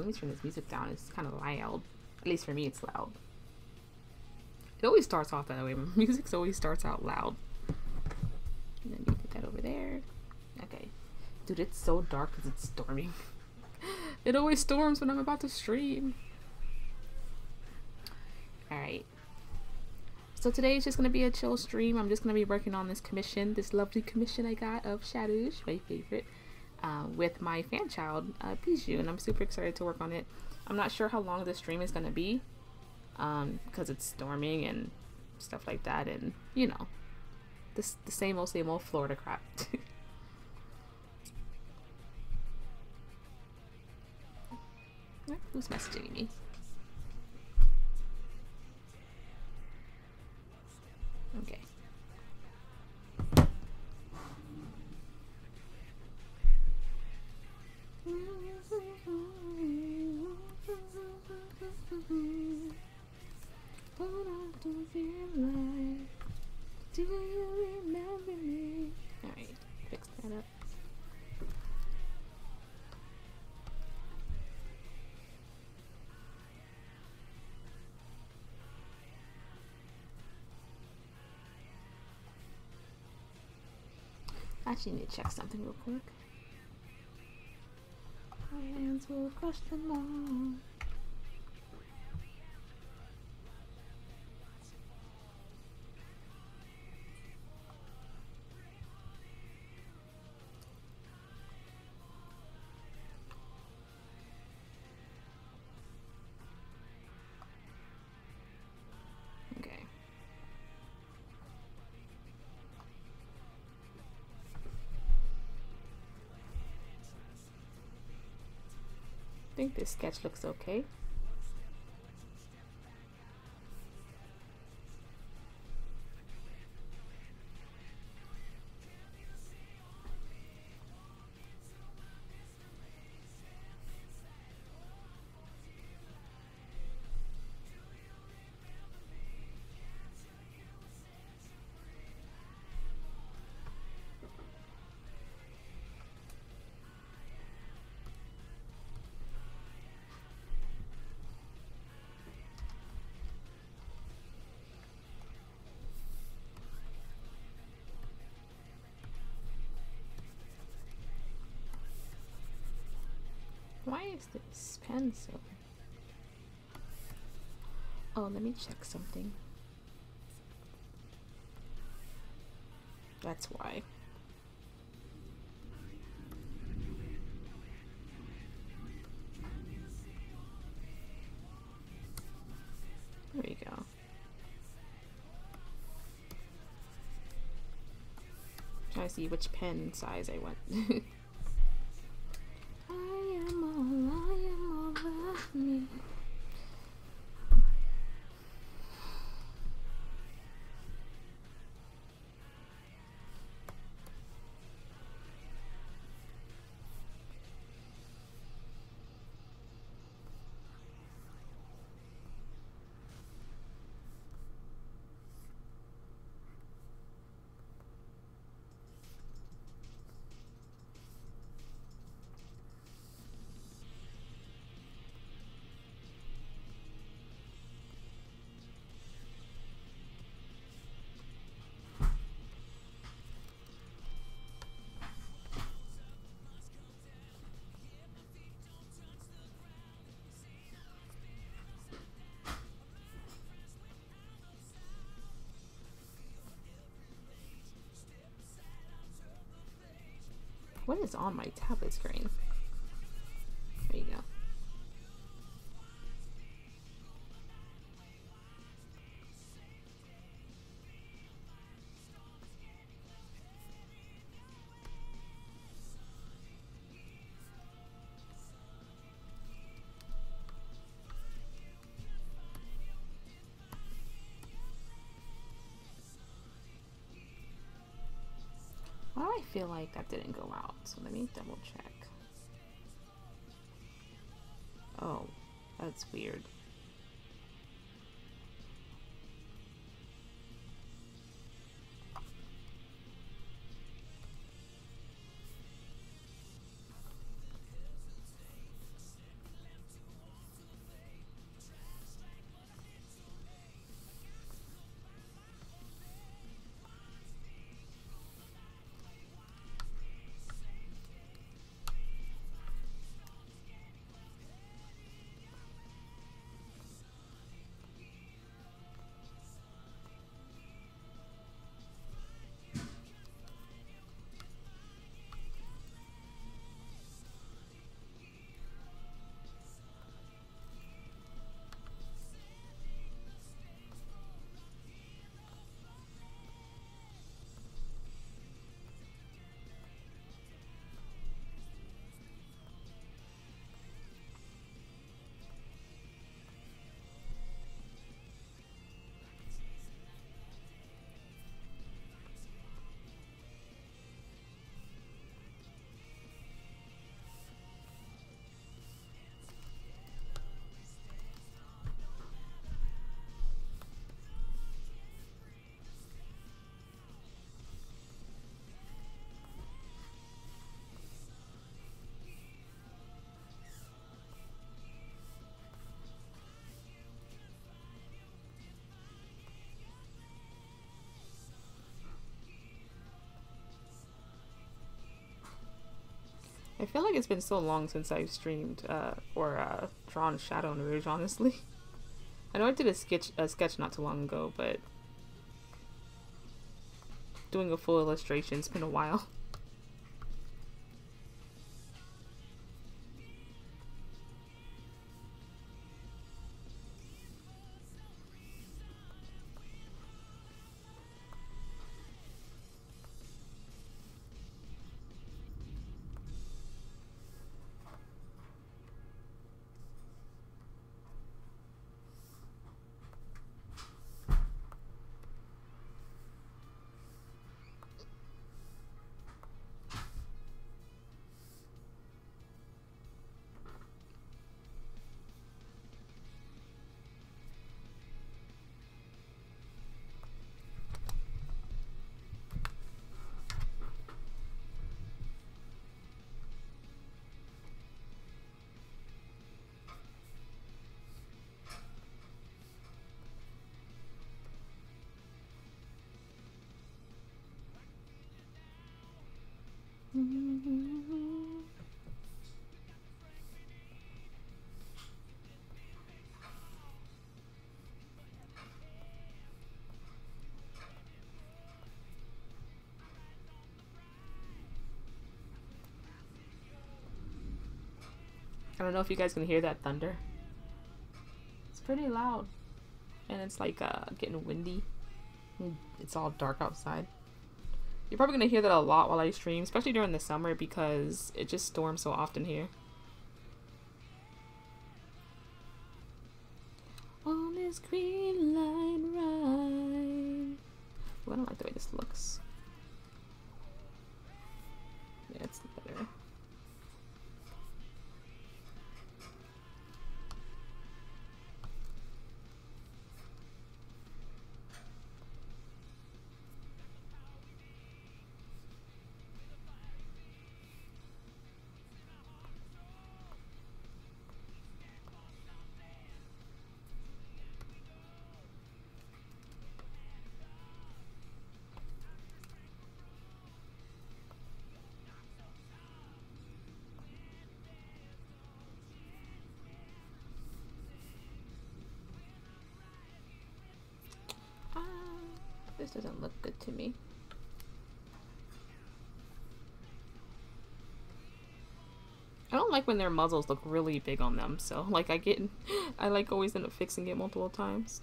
Let me turn this music down. It's kind of loud. At least for me, it's loud. It always starts off that way. Music always starts out loud. Then you put that over there. Okay. Dude, it's so dark because it's storming. it always storms when I'm about to stream. Alright. So today is just going to be a chill stream. I'm just going to be working on this commission, this lovely commission I got of Shadouge, my favorite uh, with my fan child, uh, Bijou, and I'm super excited to work on it. I'm not sure how long the stream is going to be because um, it's storming and stuff like that, and you know, this the same old same old Florida crap. Who's messaging me? Okay. Do you remember me? Alright, fix that up. I actually need to check something real quick. Hands will crush them think this sketch looks okay. Why is this pencil? Oh, let me check something. That's why. There we go. Trying to see which pen size I want. What is on my tablet screen? Feel like that didn't go out? So let me double check. Oh, that's weird. I feel like it's been so long since I've streamed uh, or uh, drawn Shadow and Rouge, honestly. I know I did a sketch a sketch not too long ago, but doing a full illustration, it's been a while. I don't know if you guys can hear that thunder. It's pretty loud. And it's like uh, getting windy. It's all dark outside. You're probably going to hear that a lot while I stream, especially during the summer because it just storms so often here. This doesn't look good to me. I don't like when their muzzles look really big on them, so like I get, I like always end up fixing it multiple times.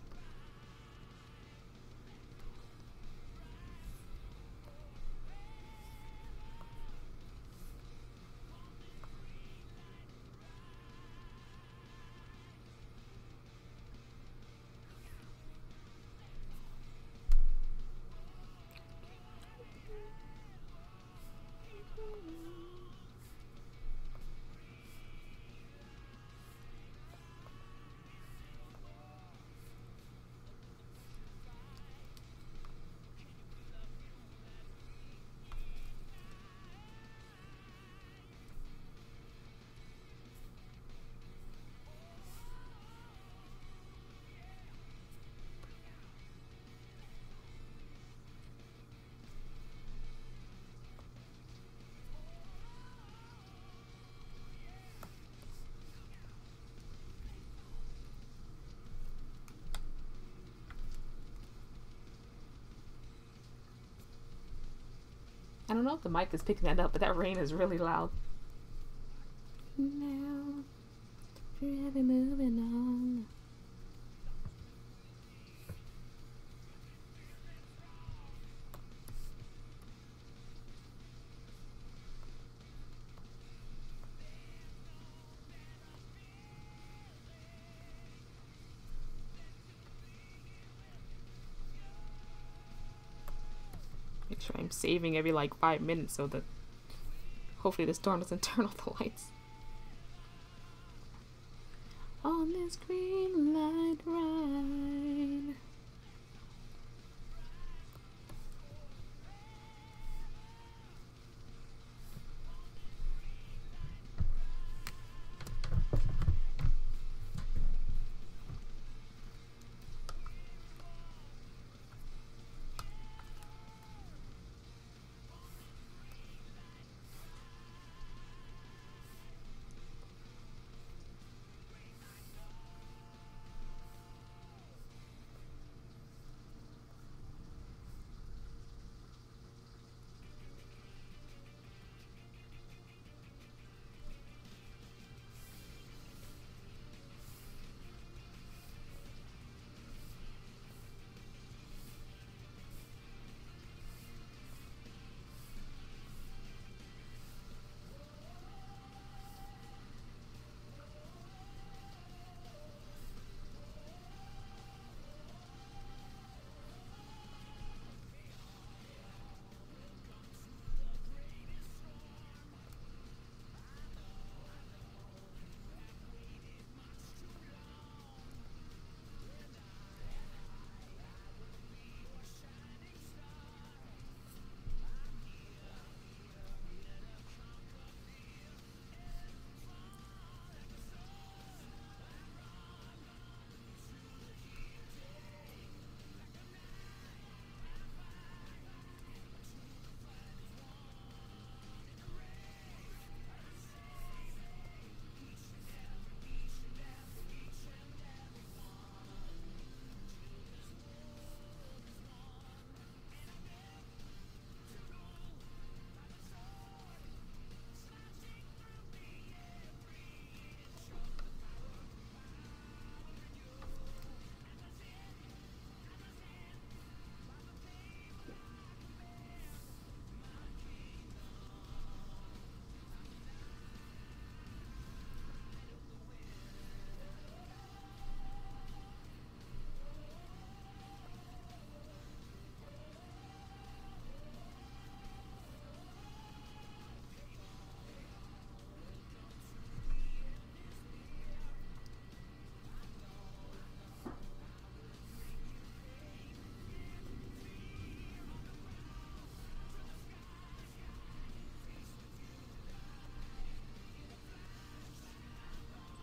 I don't know if the mic is picking that up, but that rain is really loud. Make sure I'm saving every like five minutes so that hopefully the storm doesn't turn off the lights. On this green light ride.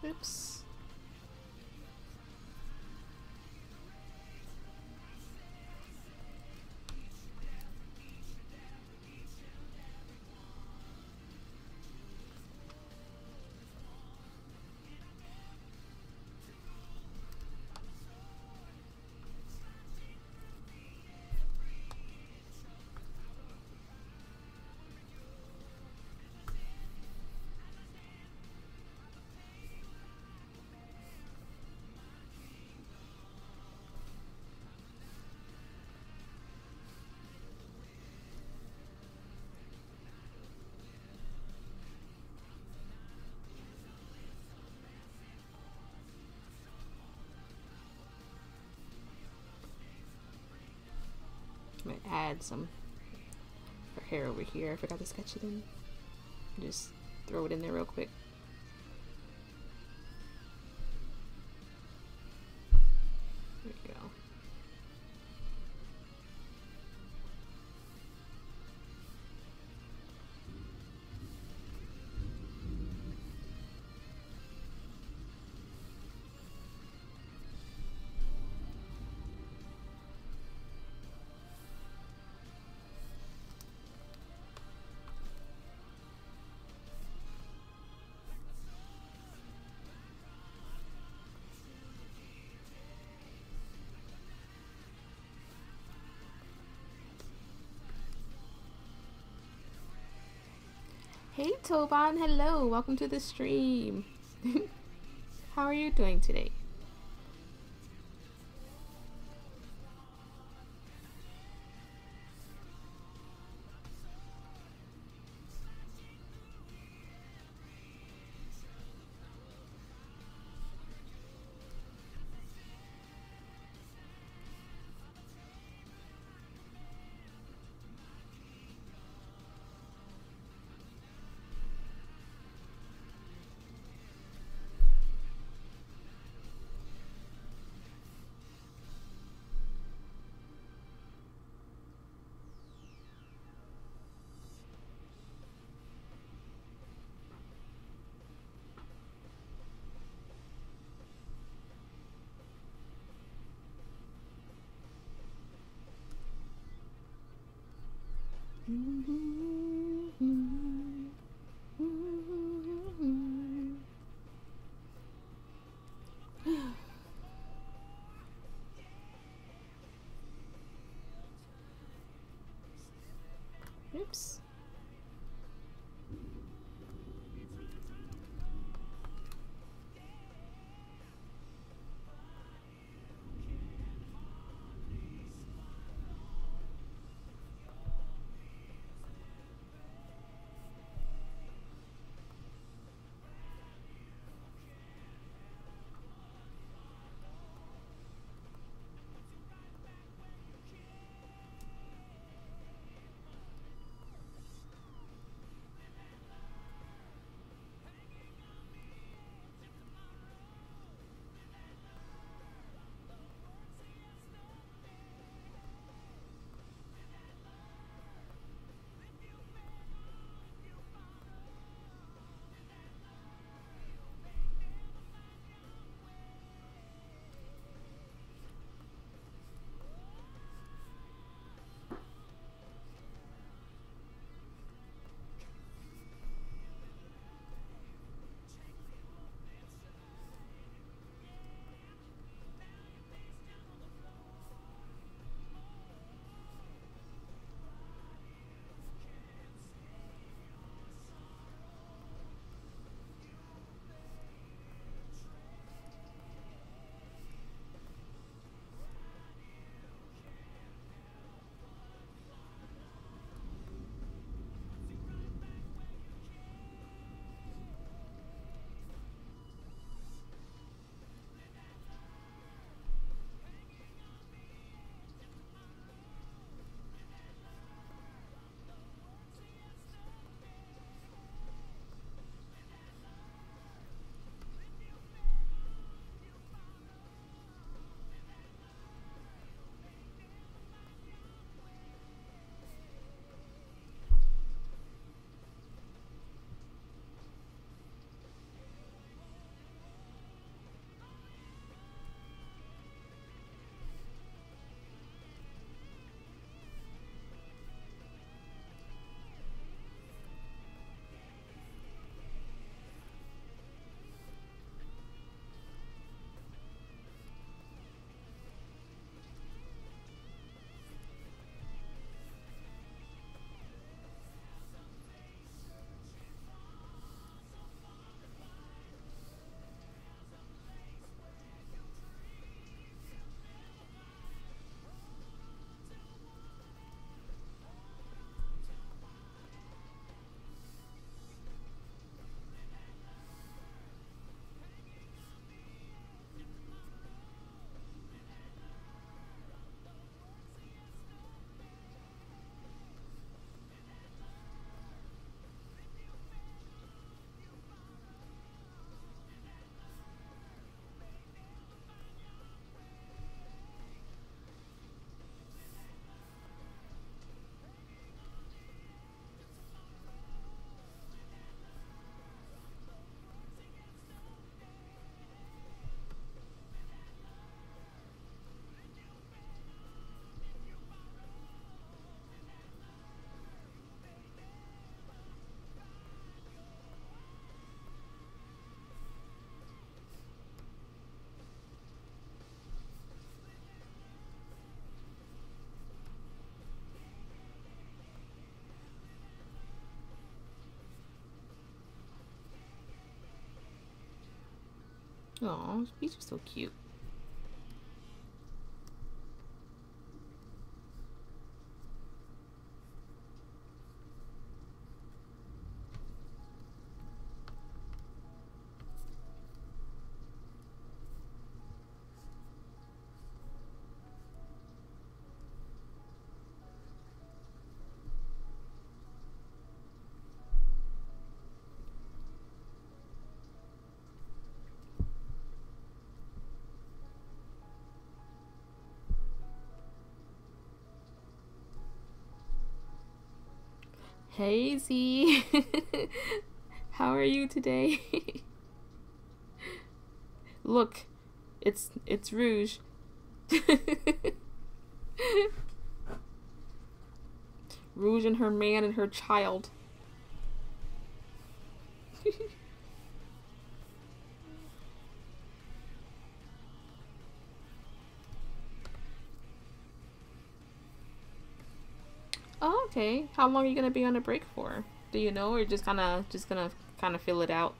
Oops. Gonna add some hair over here. I forgot to sketch it in. Just throw it in there real quick. Hey Toban, hello, welcome to the stream. How are you doing today? Oops. Oh, Peach is so cute. Z, how are you today? Look, it's it's Rouge. Rouge and her man and her child. How long are you gonna be on a break for? Do you know, or just kind of just gonna kind of fill it out?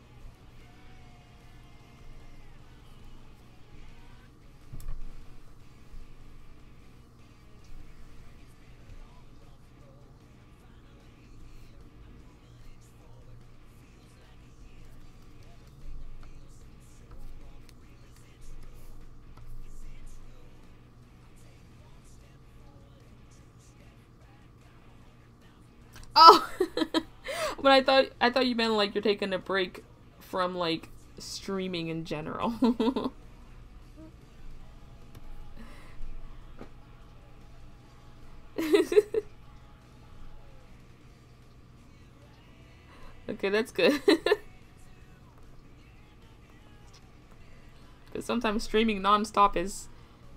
But I thought I thought you meant like you're taking a break from like streaming in general. okay, that's good. Because sometimes streaming nonstop is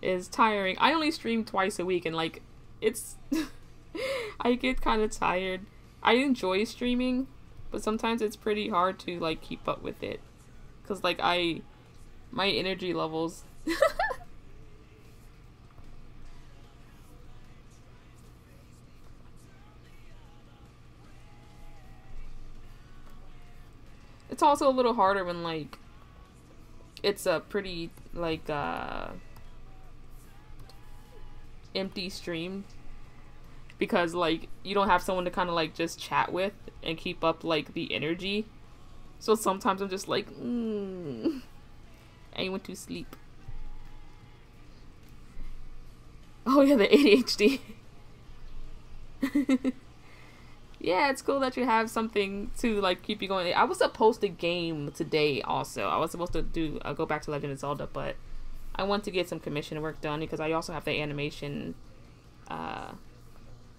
is tiring. I only stream twice a week, and like it's. I get kind of tired. I enjoy streaming, but sometimes it's pretty hard to like keep up with it. Cuz like I my energy levels It's also a little harder when like it's a pretty like uh empty stream because like you don't have someone to kind of like just chat with and keep up like the energy. So sometimes I'm just like, mm, I went to sleep. Oh yeah, the ADHD. yeah, it's cool that you have something to like keep you going. I was supposed to game today also. I was supposed to do uh, go back to Legend of Zelda, but I want to get some commission work done because I also have the animation uh,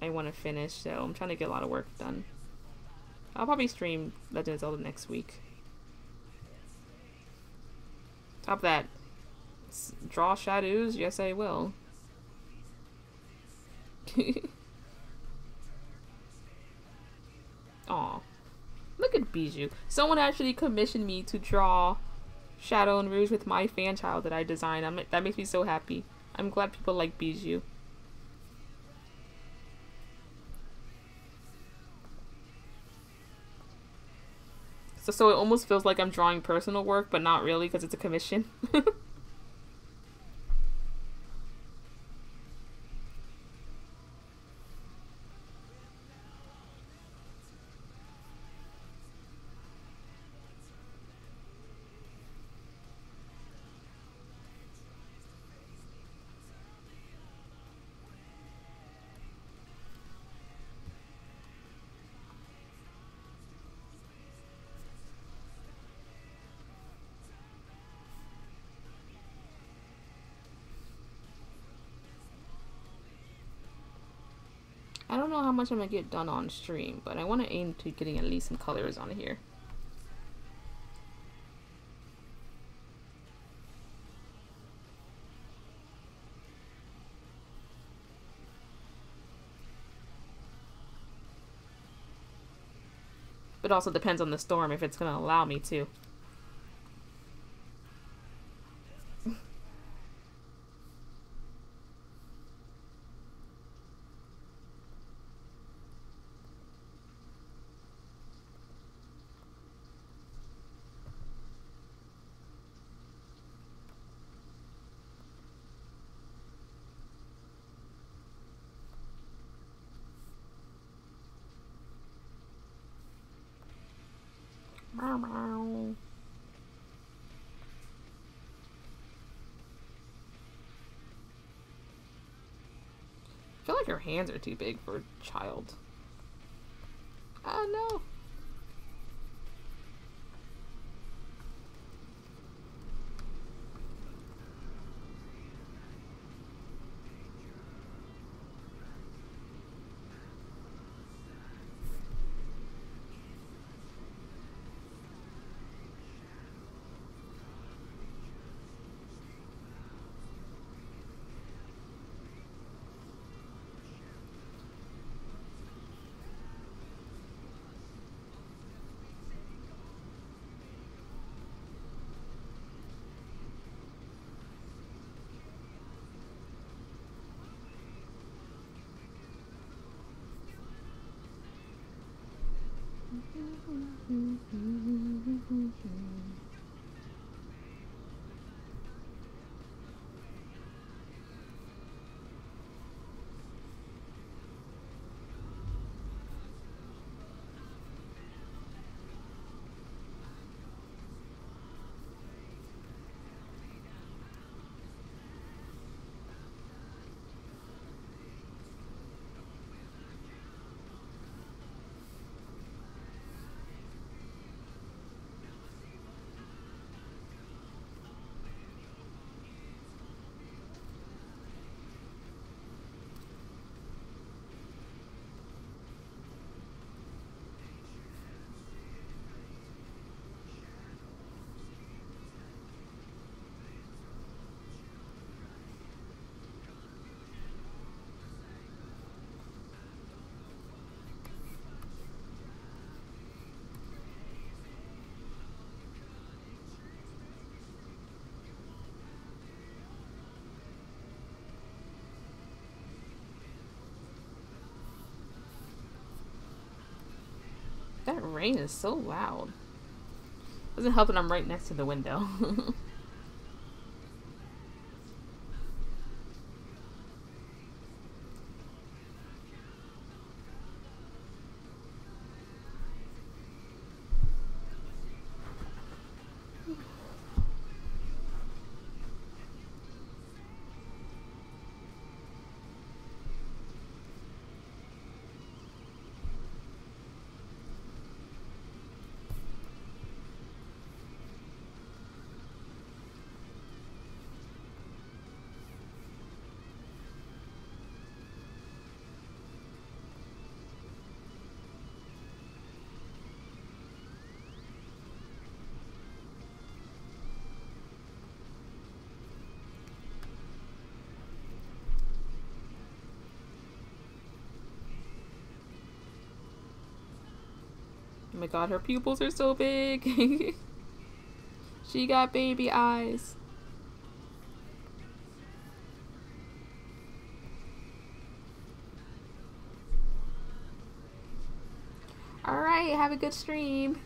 I want to finish, so I'm trying to get a lot of work done. I'll probably stream Legend of Zelda next week. Top that. S draw shadows? Yes, I will. Aw. Look at Bijou. Someone actually commissioned me to draw Shadow and Rouge with my fan child that I designed. I'm, that makes me so happy. I'm glad people like Bijou. So, so it almost feels like I'm drawing personal work, but not really because it's a commission. don't know how much I'm gonna get done on stream, but I want to aim to getting at least some colors on here. But also depends on the storm if it's gonna allow me to. I feel like her hands are too big for a child. Oh no. Mm-hmm. That rain is so loud. Doesn't help that I'm right next to the window. god, her pupils are so big. she got baby eyes. Alright, have a good stream.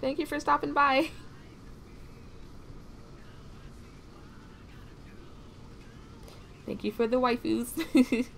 Thank you for stopping by. Thank you for the waifus.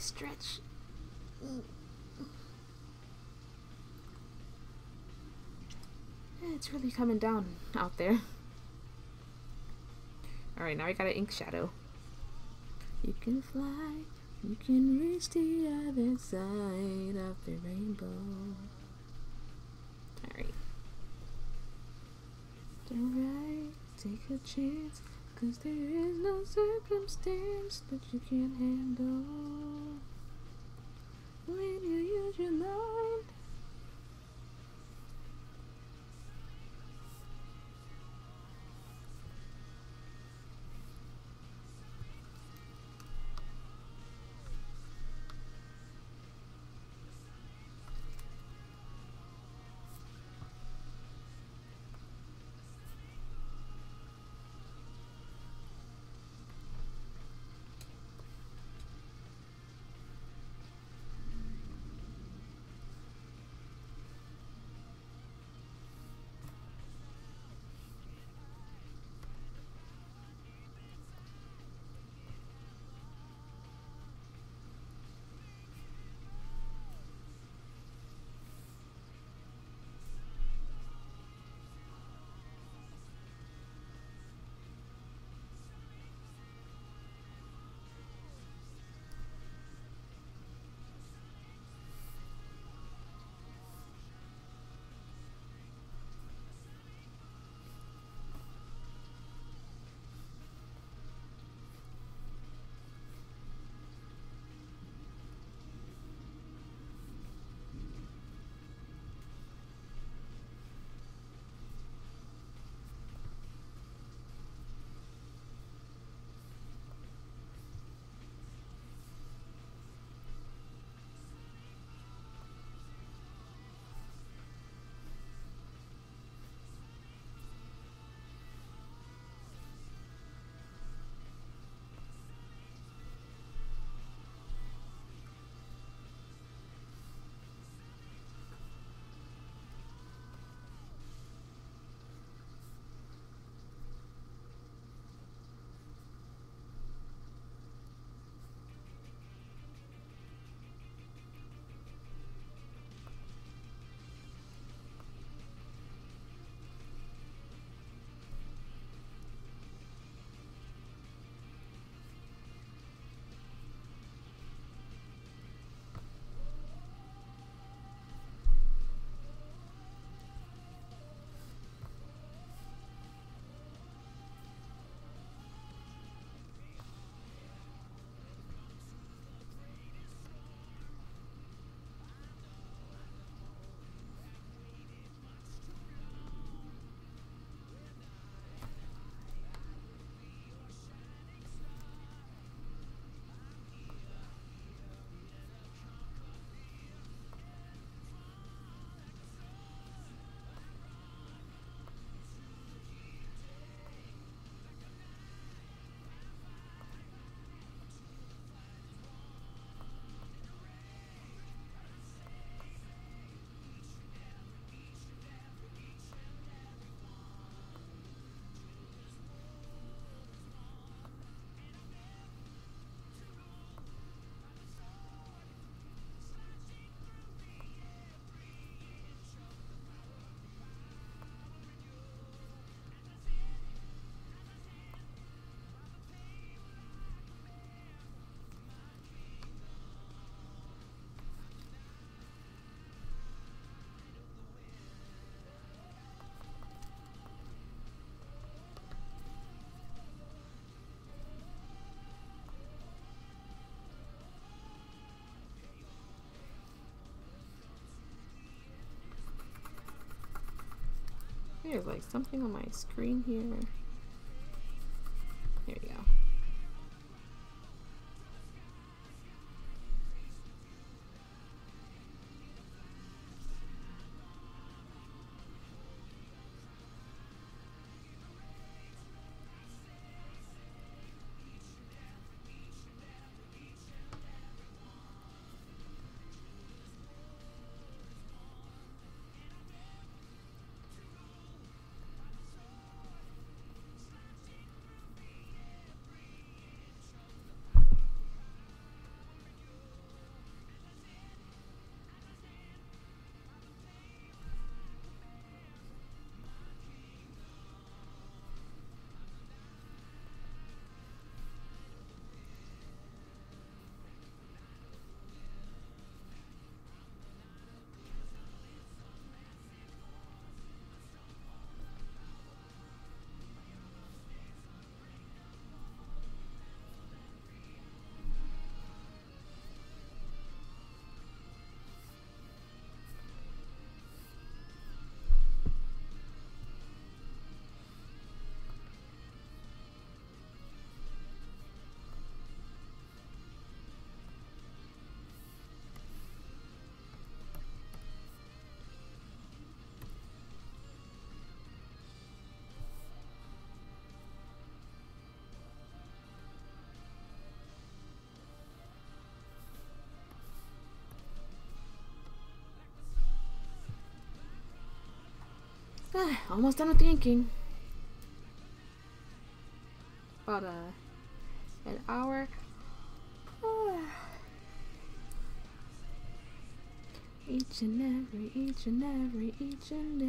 Stretch. It's really coming down out there. Alright, now I got an ink shadow. You can fly, you can reach the other side of the rainbow. Alright. Alright. Take a chance, cause there is no circumstance that you can't handle. There's like something on my screen here. Ah, almost done with the inking. About a, an hour. Ah. Each and every, each and every, each and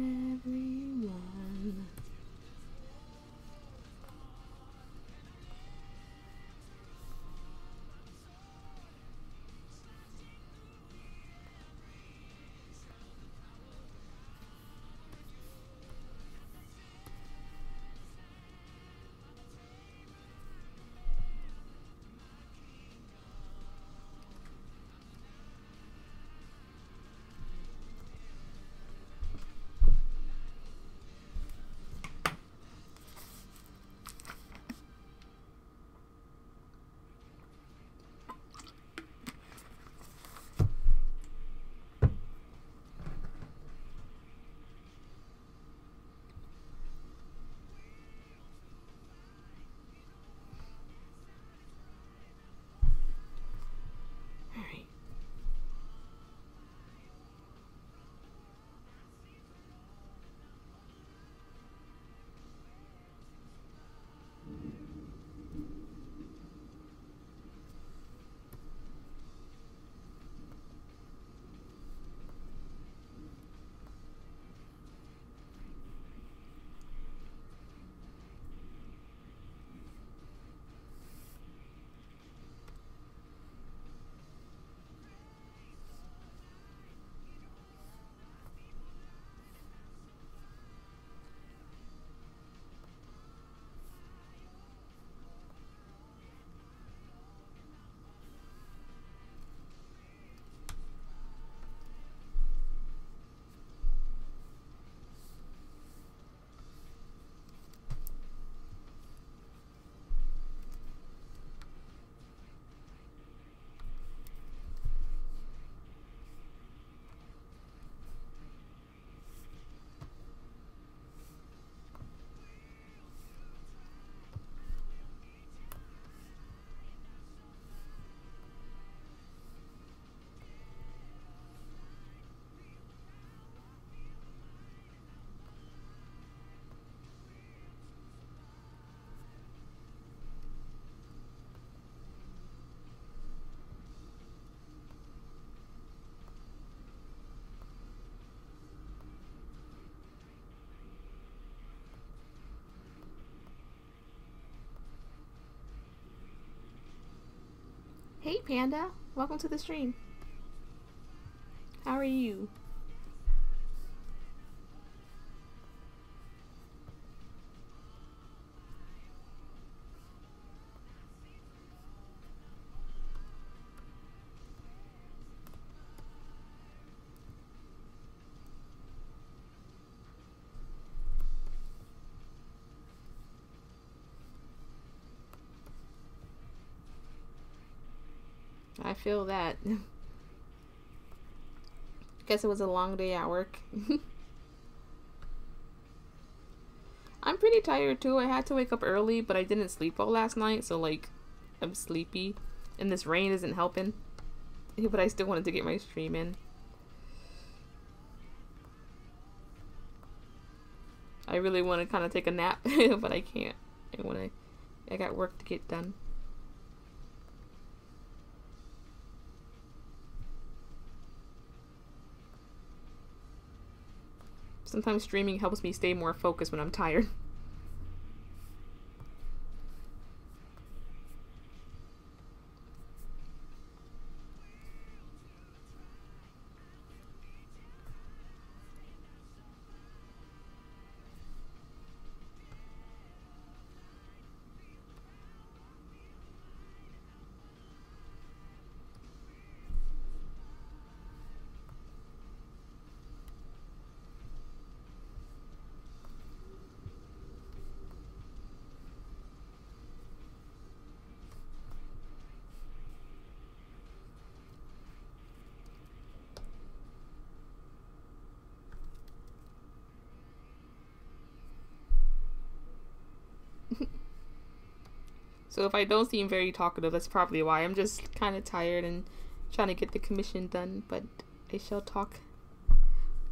Hey Panda, welcome to the stream. How are you? Feel that. Guess it was a long day at work. I'm pretty tired too. I had to wake up early, but I didn't sleep well last night, so like I'm sleepy. And this rain isn't helping. But I still wanted to get my stream in. I really want to kind of take a nap, but I can't. I want to I got work to get done. Sometimes streaming helps me stay more focused when I'm tired. So if I don't seem very talkative, that's probably why. I'm just kind of tired and trying to get the commission done, but I shall talk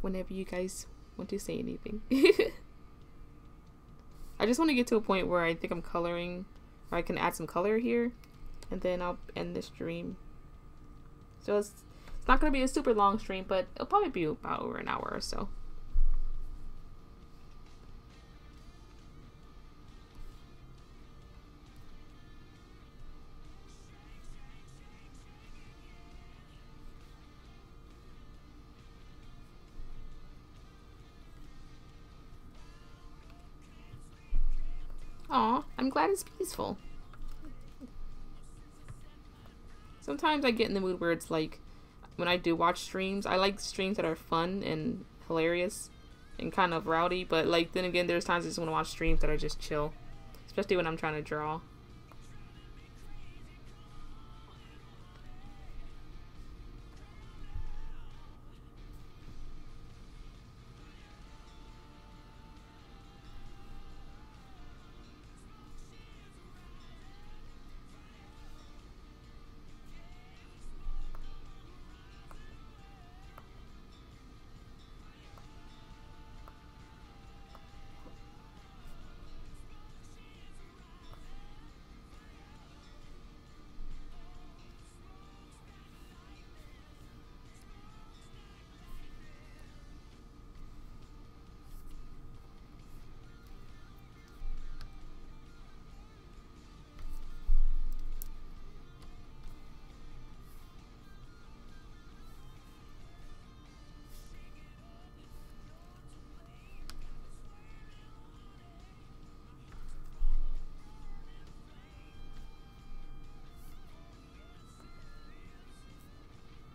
whenever you guys want to say anything. I just want to get to a point where I think I'm coloring, or I can add some color here, and then I'll end the stream. So it's, it's not going to be a super long stream, but it'll probably be about over an hour or so. Glad it's peaceful. Sometimes I get in the mood where it's like, when I do watch streams, I like streams that are fun and hilarious and kind of rowdy, but like, then again, there's times I just want to watch streams that are just chill. Especially when I'm trying to draw.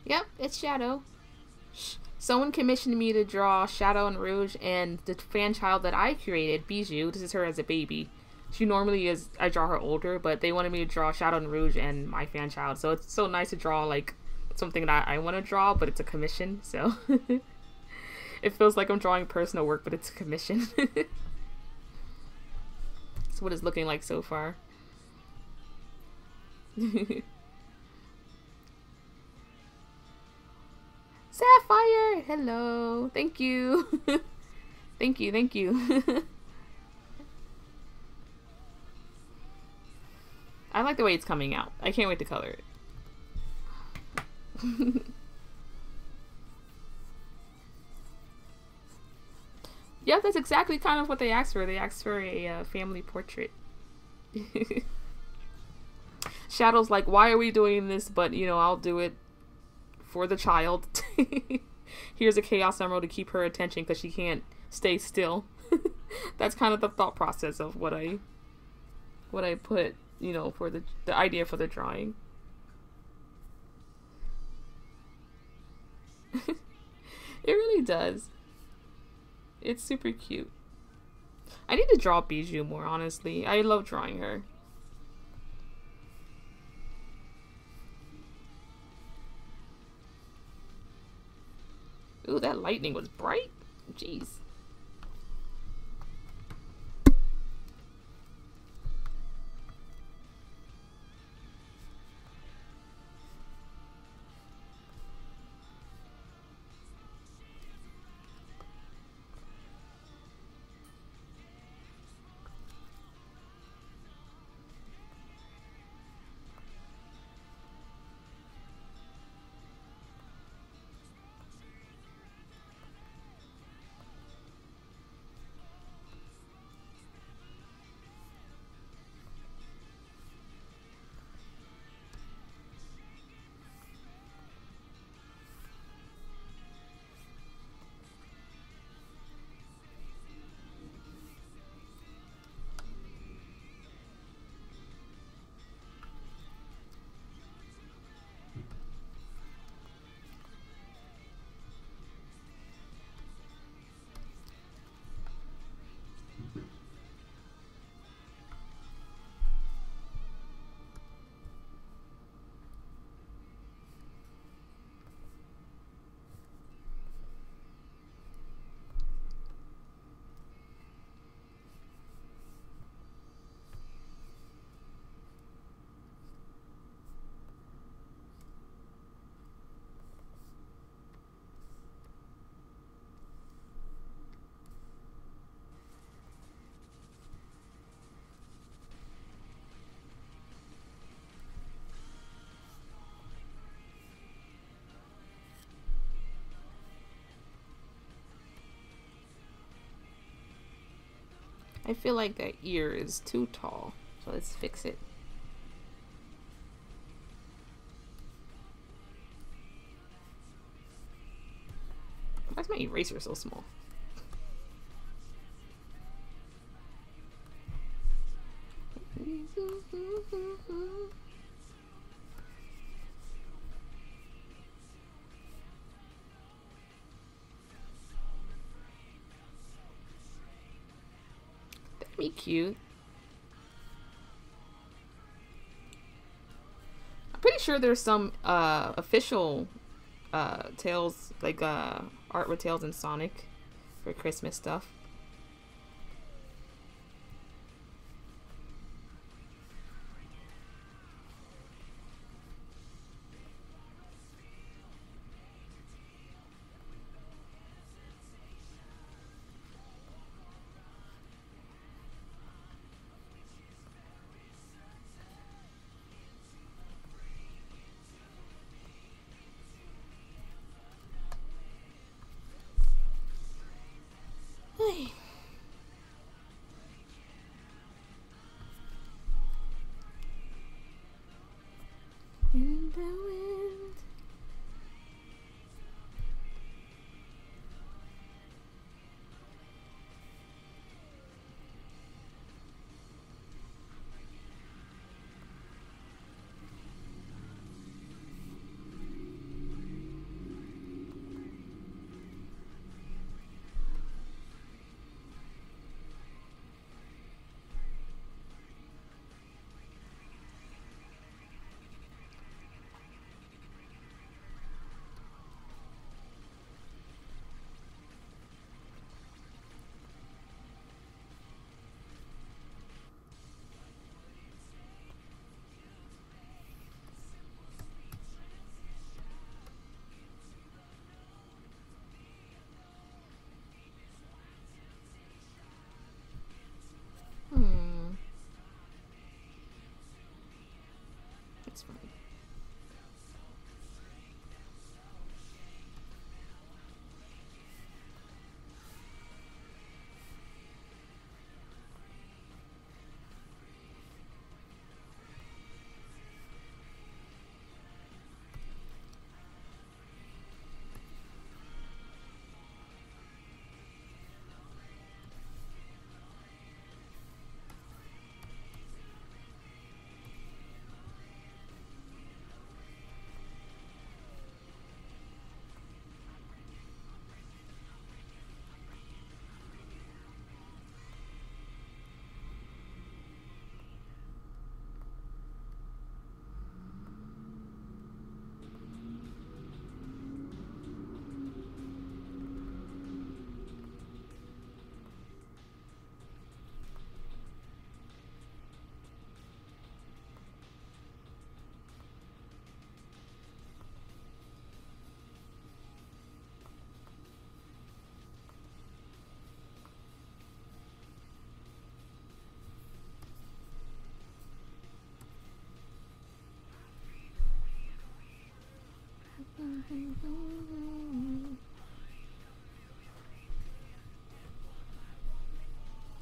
Yep, it's Shadow. Someone commissioned me to draw Shadow and Rouge, and the fan child that I created, Bijou, this is her as a baby. She normally is, I draw her older, but they wanted me to draw Shadow and Rouge and my fan child. So it's so nice to draw, like, something that I want to draw, but it's a commission, so. it feels like I'm drawing personal work, but it's a commission. That's what it's looking like so far. Sapphire! Hello. Thank you. thank you, thank you. I like the way it's coming out. I can't wait to color it. yep, that's exactly kind of what they asked for. They asked for a uh, family portrait. Shadow's like, why are we doing this? But, you know, I'll do it for the child. Here's a Chaos Emerald to keep her attention because she can't stay still. That's kind of the thought process of what I what I put, you know, for the the idea for the drawing. it really does. It's super cute. I need to draw Bijou more, honestly. I love drawing her. Ooh, that lightning was bright. Jeez. I feel like that ear is too tall. So let's fix it. Why is my eraser so small? Cute. I'm pretty sure there's some uh, official uh, Tails, like uh, art with Tails and Sonic for Christmas stuff. In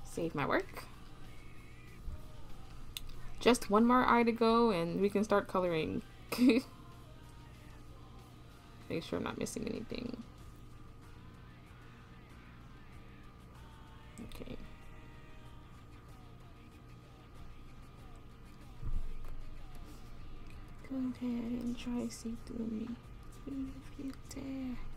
Save my work. Just one more eye to go and we can start coloring. Make sure I'm not missing anything. Okay. Go ahead and try see through me if you dare.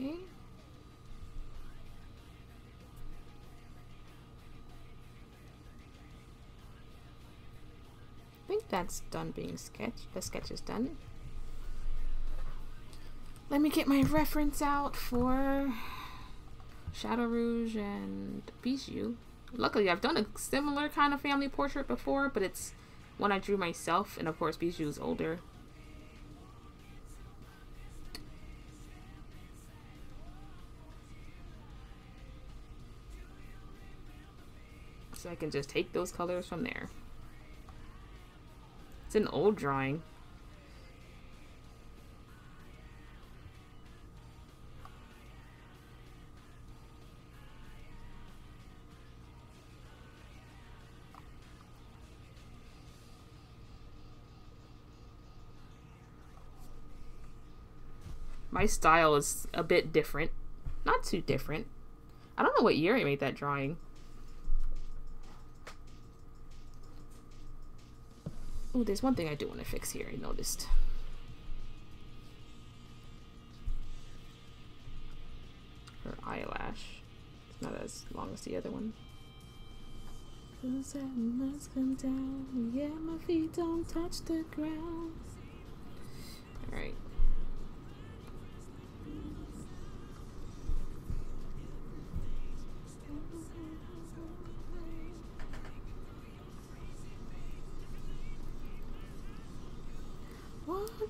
Okay. I think that's done being sketched. The sketch is done. Let me get my reference out for Shadow Rouge and Bijou. Luckily, I've done a similar kind of family portrait before, but it's one I drew myself, and of course Bijou's older. Can just take those colors from there. It's an old drawing. My style is a bit different. Not too different. I don't know what year I made that drawing. Oh, there's one thing I do want to fix here, I noticed. Her eyelash. It's not as long as the other one. must come down. Yeah, my feet don't touch the ground. Alright.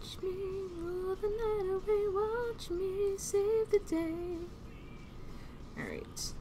Watch me roll the night away. Watch me save the day. Alright.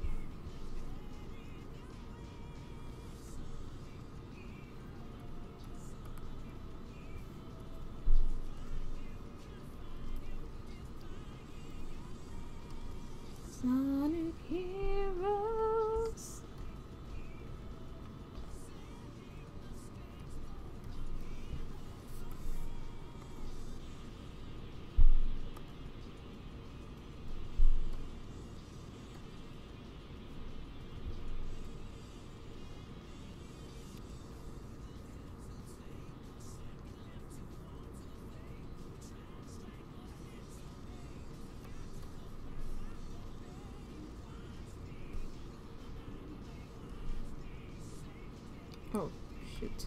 Oh, shoot.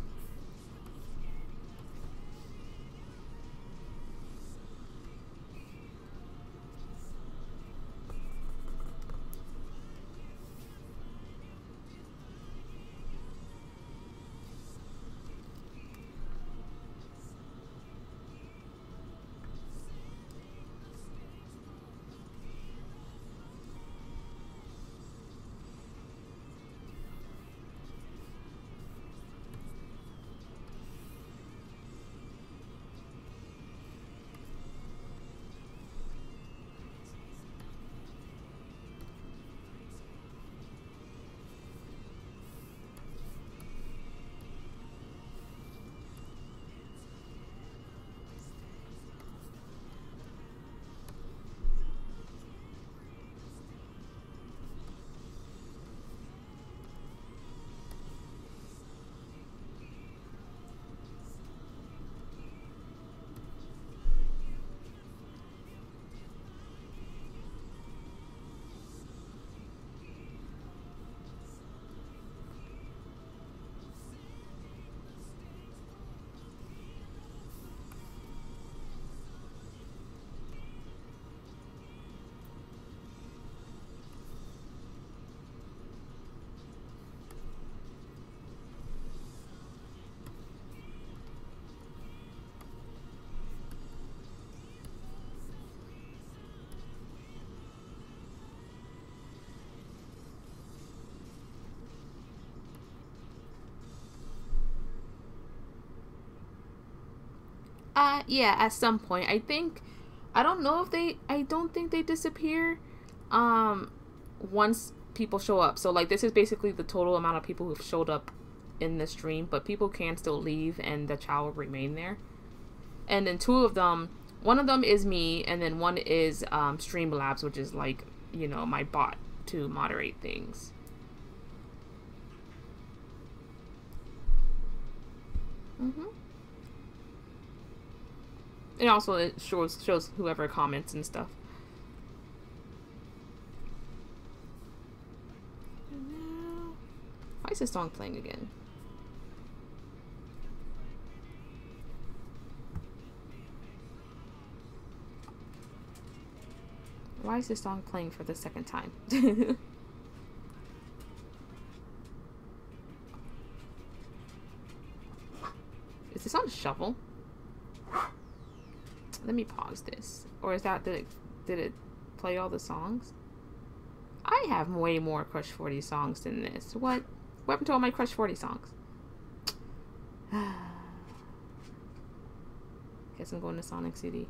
Uh, yeah, at some point. I think, I don't know if they, I don't think they disappear, um, once people show up. So, like, this is basically the total amount of people who've showed up in the stream, but people can still leave and the child will remain there. And then two of them, one of them is me, and then one is, um, Streamlabs, which is, like, you know, my bot to moderate things. it also it shows shows whoever comments and stuff. Why is this song playing again? Why is this song playing for the second time? is this on a shovel? Let me pause this. Or is that, did it, did it play all the songs? I have way more Crush 40 songs than this. What? What happened to all my Crush 40 songs? Guess I'm going to Sonic City.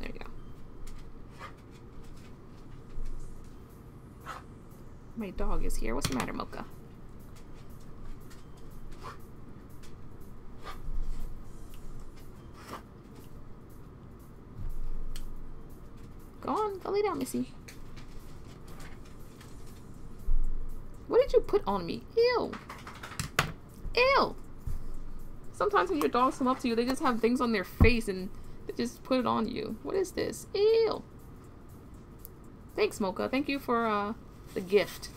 There we go. My dog is here. What's the matter, Mocha? Go on, go lay down, Missy. What did you put on me? Ew. Ew. Sometimes when your dogs come up to you, they just have things on their face and they just put it on you. What is this? Ew. Thanks, Mocha. Thank you for uh, the gift.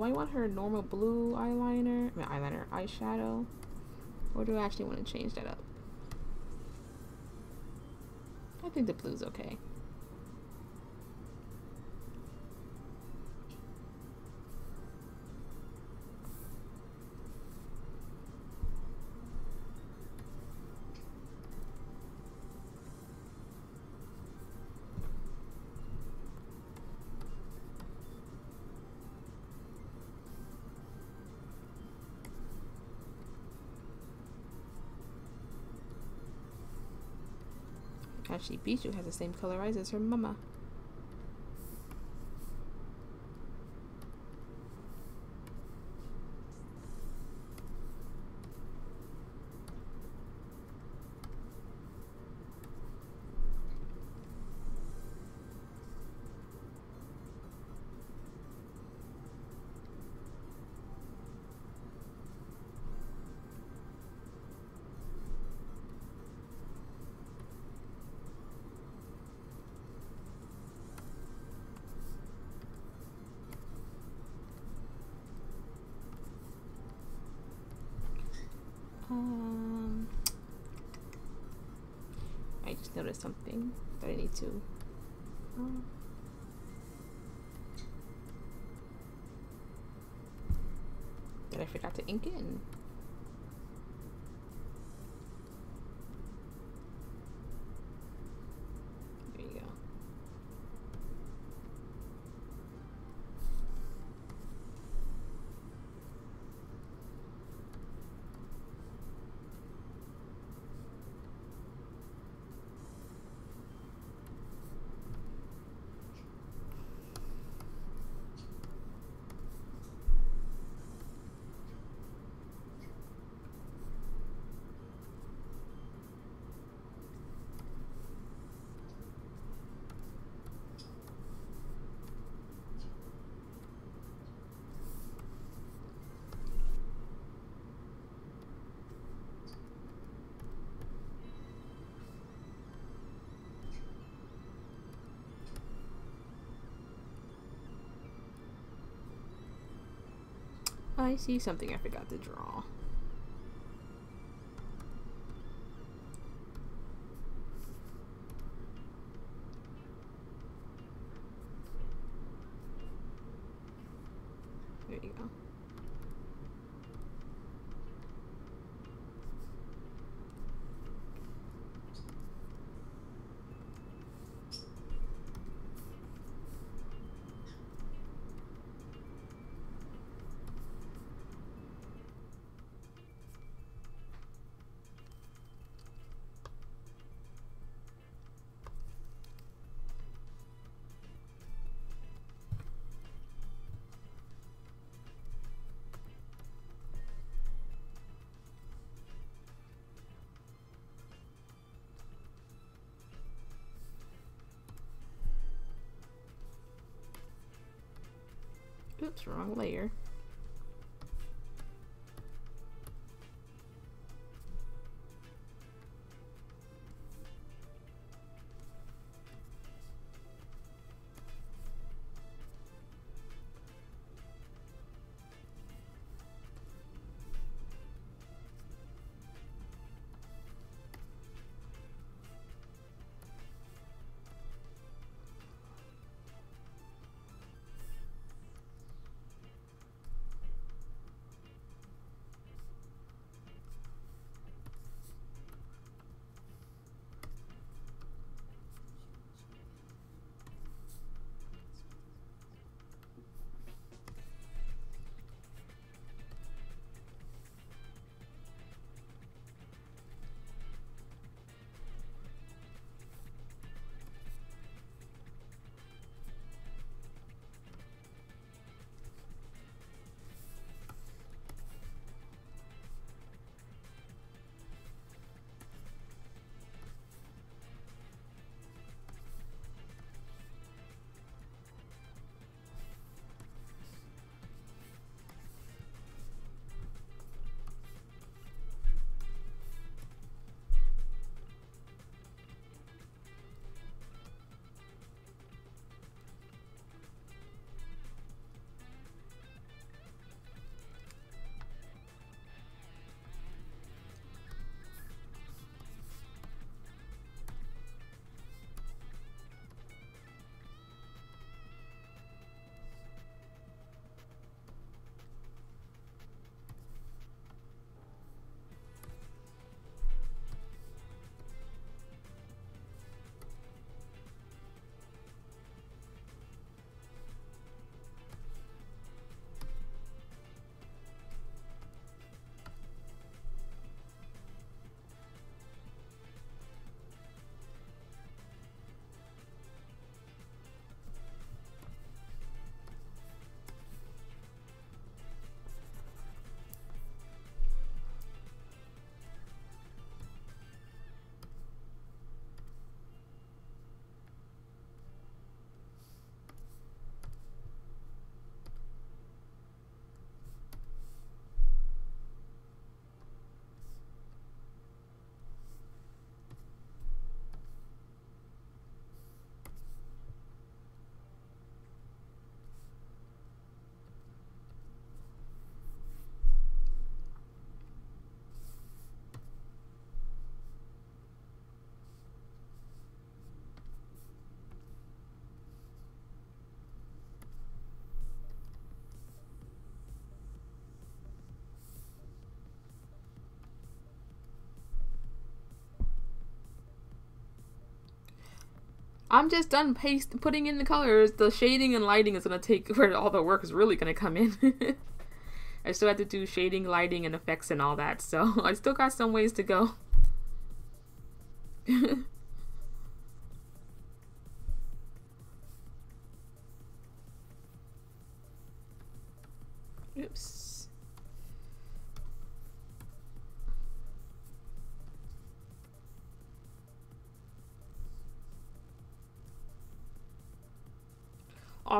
Do I want her normal blue eyeliner, I mean, eyeliner, eyeshadow? Or do I actually want to change that up? I think the blue's okay. Actually, Bijou has the same color eyes as her mama. Something that I need to. Um, that I forgot to ink in. I see something I forgot to draw. Wrong layer. I'm just done paste putting in the colors. The shading and lighting is gonna take where all the work is really gonna come in. I still have to do shading, lighting, and effects and all that, so I still got some ways to go.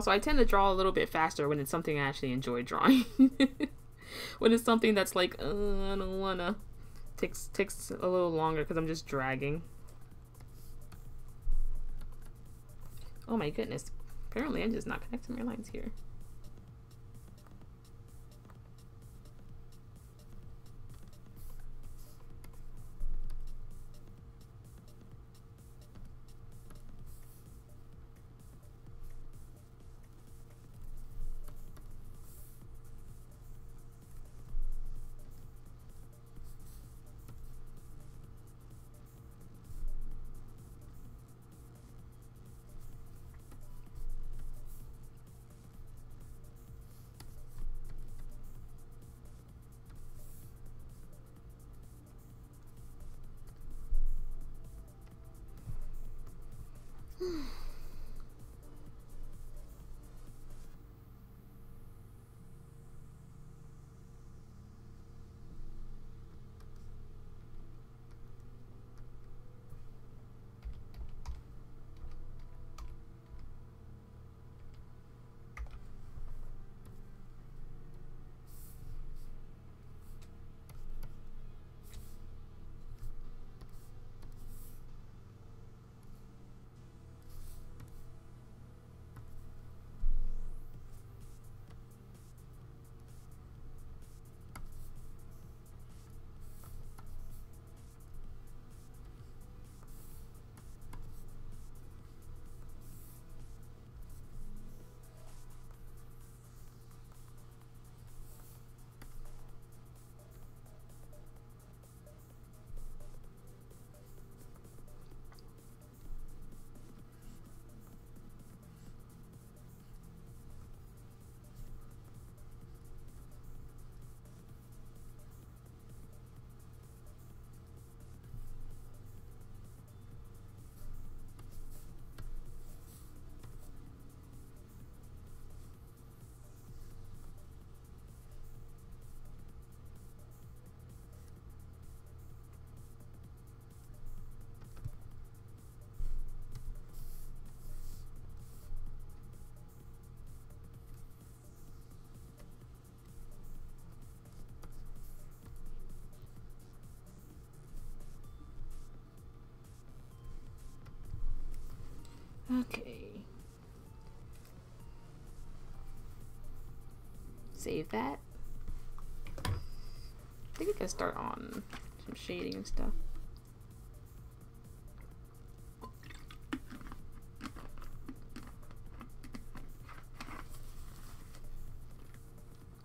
Also, I tend to draw a little bit faster when it's something I actually enjoy drawing. when it's something that's like, uh, I don't wanna, takes takes a little longer because I'm just dragging. Oh my goodness! Apparently, I'm just not connecting my lines here. Hmm. Okay. Save that. I think we can start on some shading and stuff.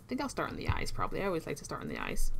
I think I'll start on the eyes probably. I always like to start on the eyes.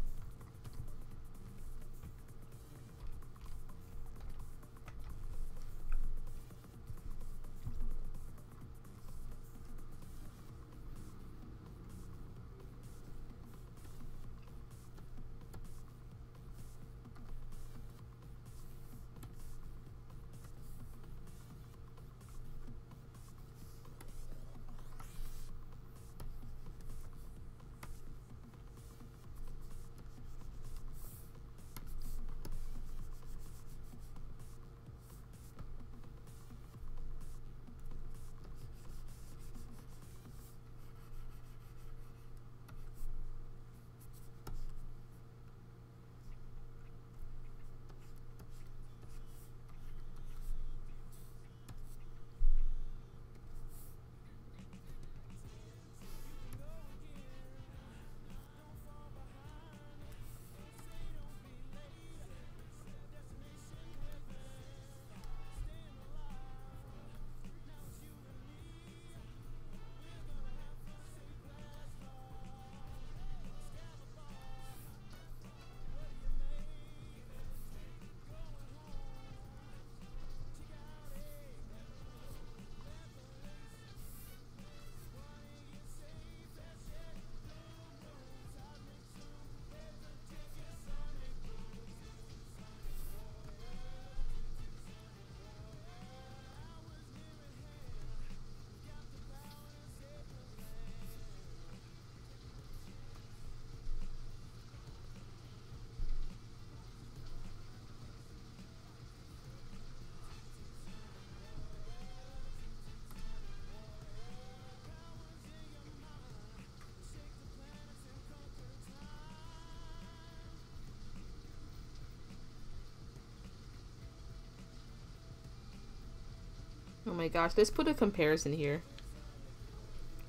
My gosh, let's put a comparison here.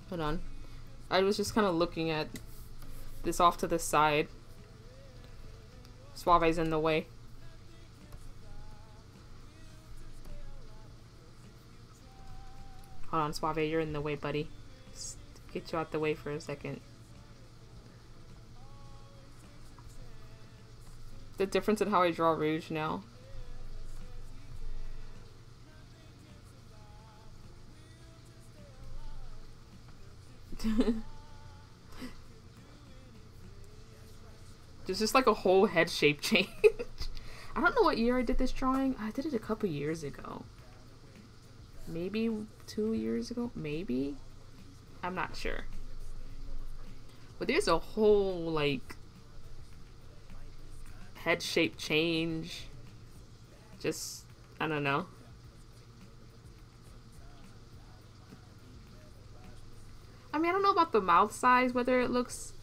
Hold on. I was just kind of looking at this off to the side. Suave's in the way. Hold on, Suave, you're in the way, buddy. Just get you out the way for a second. The difference in how I draw Rouge now. There's just like a whole head shape change. I don't know what year I did this drawing. I did it a couple years ago. Maybe two years ago? Maybe? I'm not sure. But there's a whole, like, head shape change. Just, I don't know. I mean, I don't know about the mouth size, whether it looks...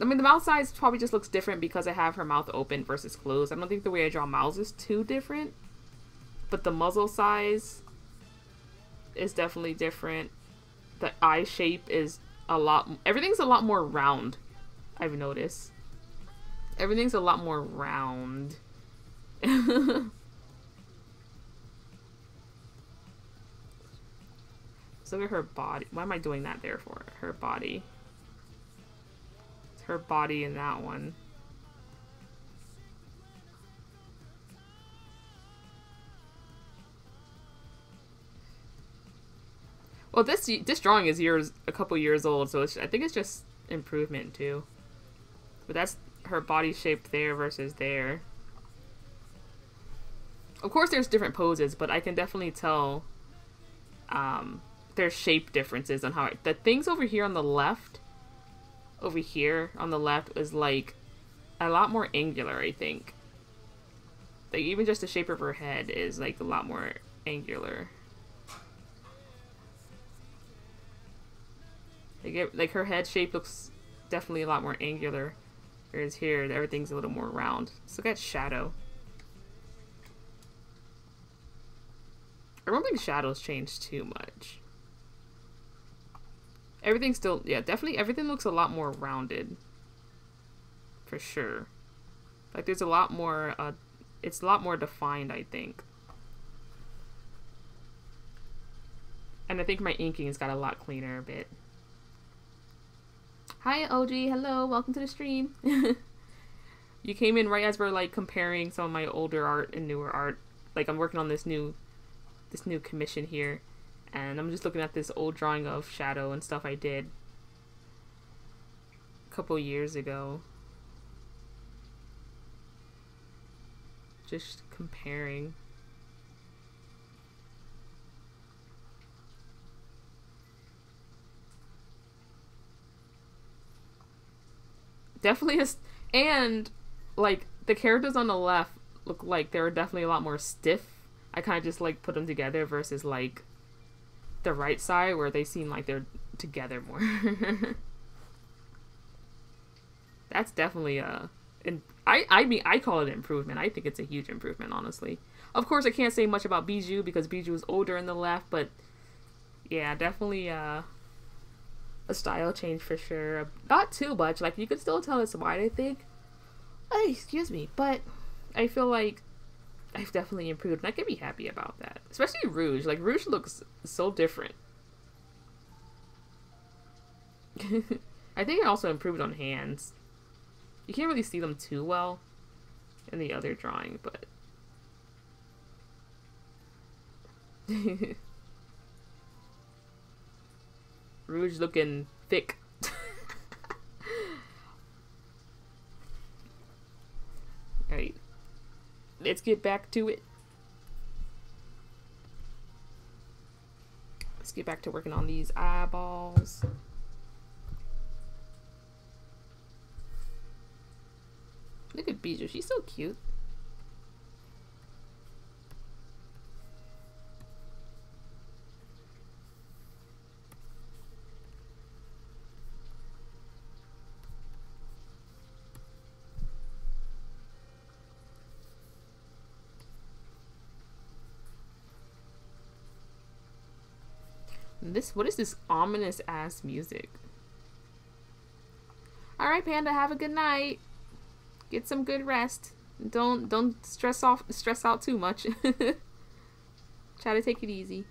I mean, the mouth size probably just looks different because I have her mouth open versus closed. I don't think the way I draw mouths is too different. But the muzzle size is definitely different. The eye shape is a lot... Everything's a lot more round, I've noticed. Everything's a lot more round. So look at her body. Why am I doing that there for? Her body. Her body in that one. Well, this this drawing is years a couple years old, so I think it's just improvement too. But that's her body shape there versus there. Of course, there's different poses, but I can definitely tell um, there's shape differences on how the things over here on the left over here on the left is like a lot more angular I think. Like even just the shape of her head is like a lot more angular. Like, it, like her head shape looks definitely a lot more angular whereas here everything's a little more round. So look at shadow. I don't think shadows changed too much. Everything still, yeah, definitely everything looks a lot more rounded. For sure. Like there's a lot more, uh, it's a lot more defined, I think. And I think my inking's got a lot cleaner a bit. Hi, OG. Hello. Welcome to the stream. you came in right as we're like comparing some of my older art and newer art. Like I'm working on this new this new commission here and I'm just looking at this old drawing of shadow and stuff I did a couple years ago. Just comparing. Definitely is, and like the characters on the left look like they're definitely a lot more stiff. I kind of just like put them together versus like the right side where they seem like they're together more. That's definitely a and I I mean I call it an improvement. I think it's a huge improvement honestly. Of course I can't say much about Bijou because Bijou is older in the left, but yeah, definitely uh a style change for sure. Not too much. Like you could still tell it's wide, I think. Excuse me, but I feel like I've definitely improved, and I can be happy about that. Especially Rouge. Like Rouge looks so different. I think I also improved on hands. You can't really see them too well in the other drawing, but Rouge looking thick. Alright. Let's get back to it. Let's get back to working on these eyeballs. Look at Bijou. She's so cute. This what is this ominous ass music? All right, Panda, have a good night. Get some good rest. Don't don't stress off stress out too much. Try to take it easy.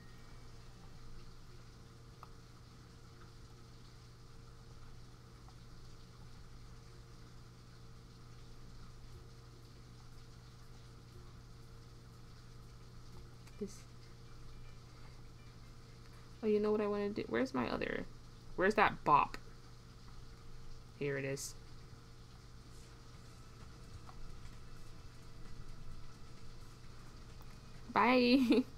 Oh, you know what I want to do? Where's my other... Where's that bop? Here it is. Bye.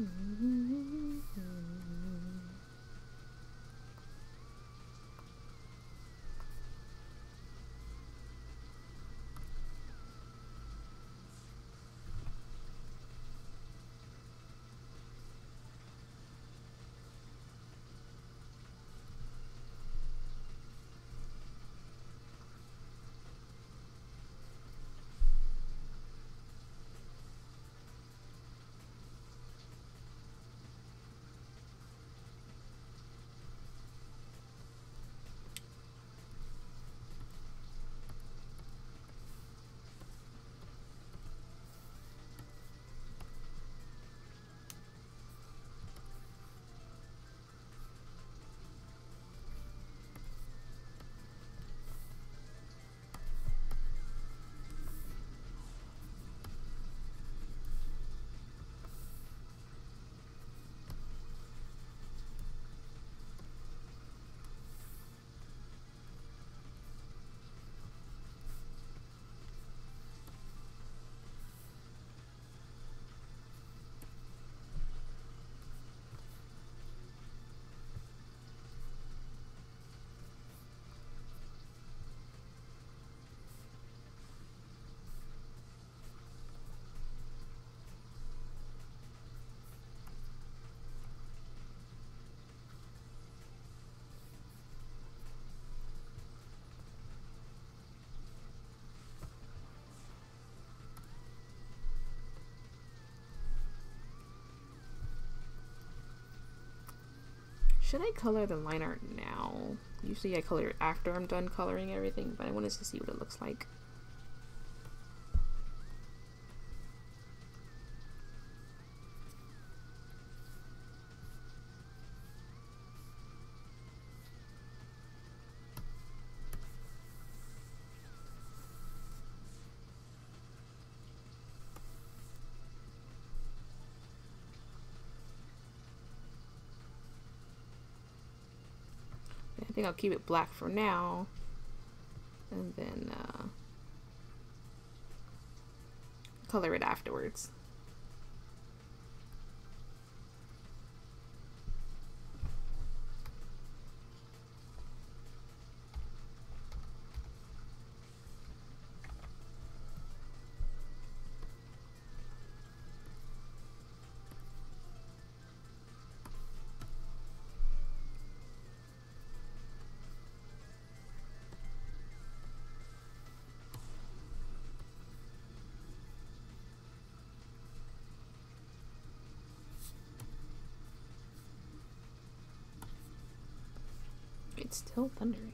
Mm-hmm. Should I color the line art now? Usually I color it after I'm done coloring everything, but I wanted to see what it looks like. Think I'll keep it black for now. And then uh, color it afterwards. Still thundering.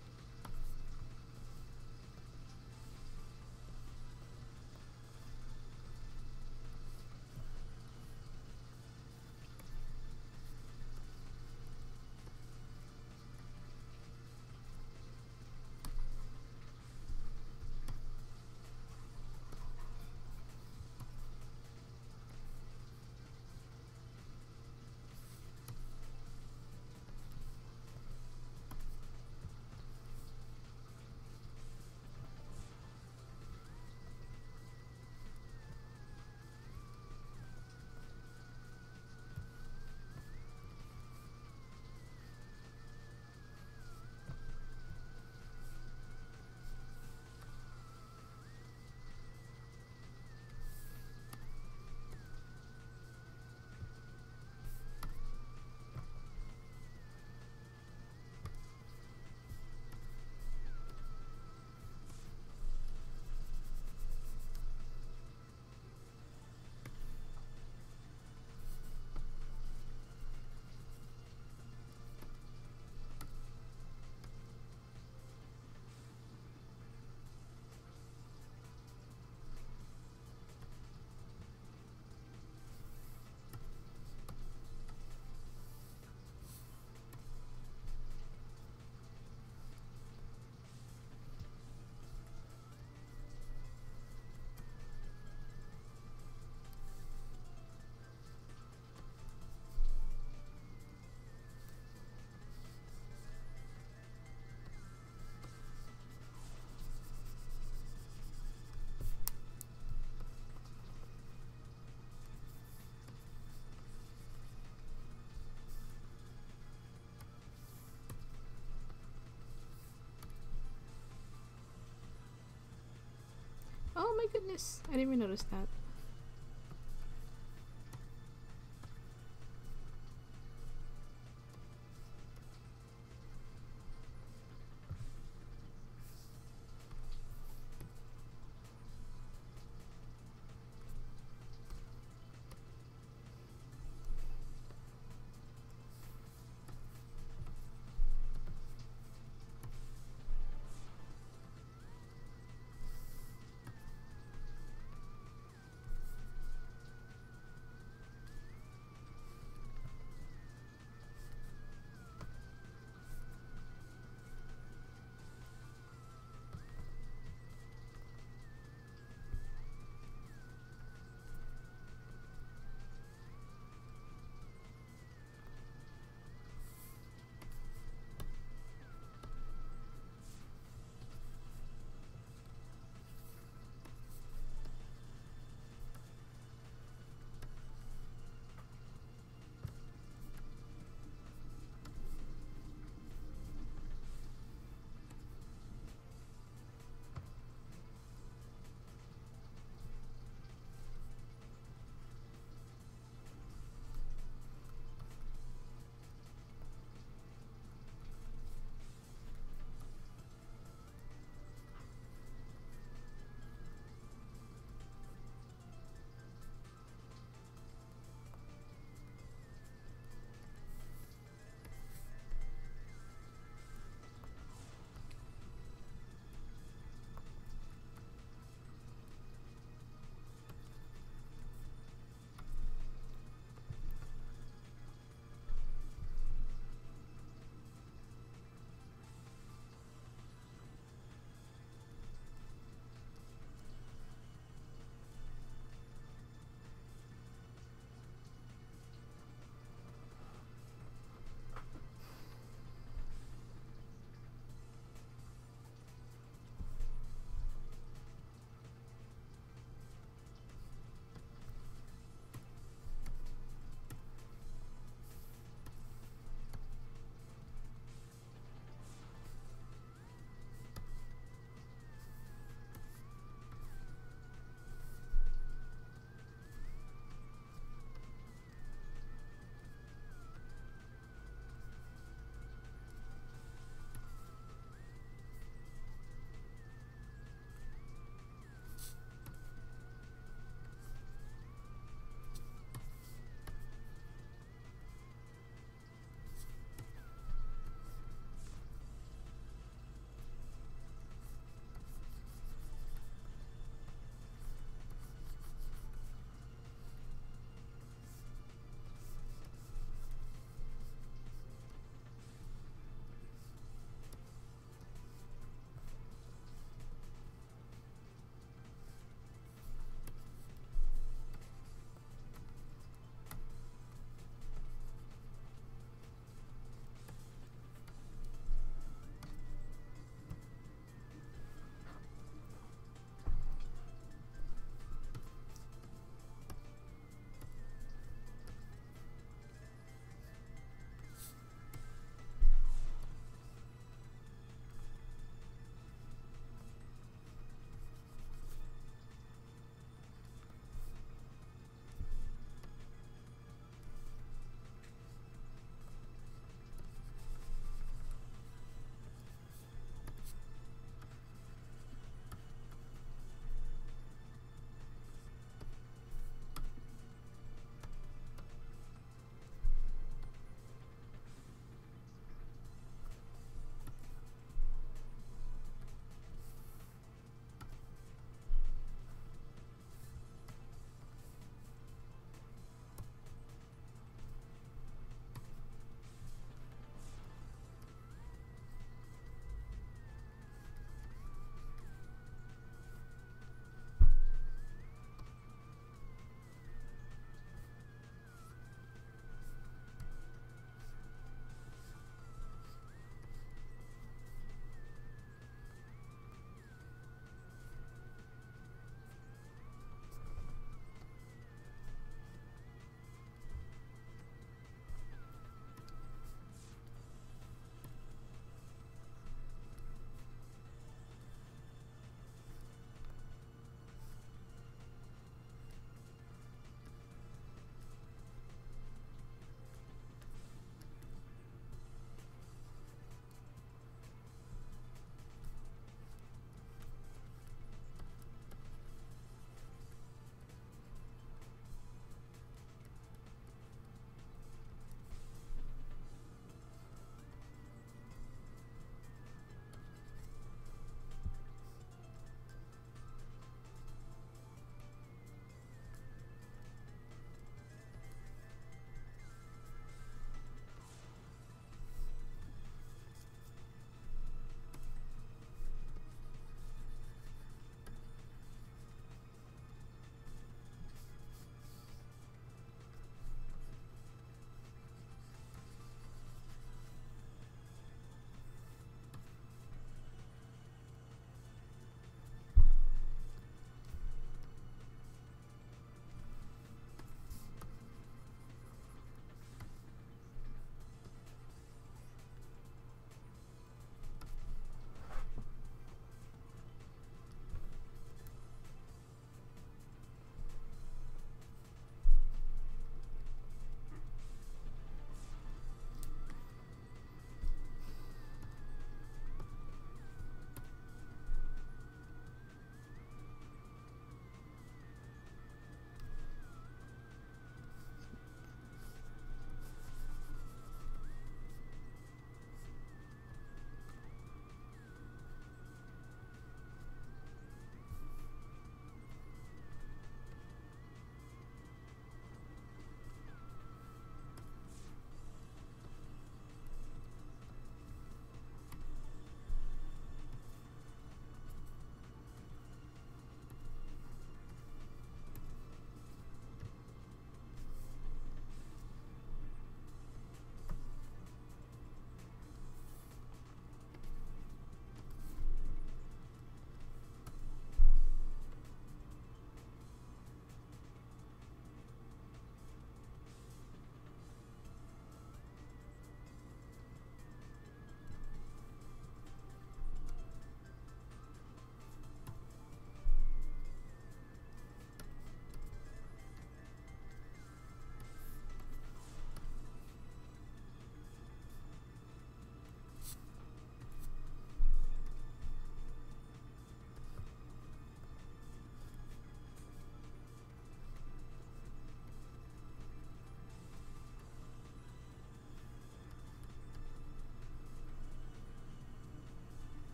Oh my goodness, I didn't even notice that.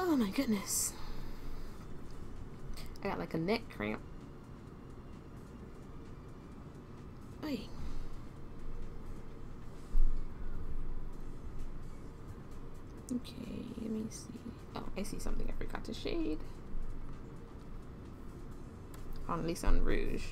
Oh my goodness. I got like a neck cramp. Oy. Okay, let me see. Oh, I see something I forgot to shade. On at least on Rouge.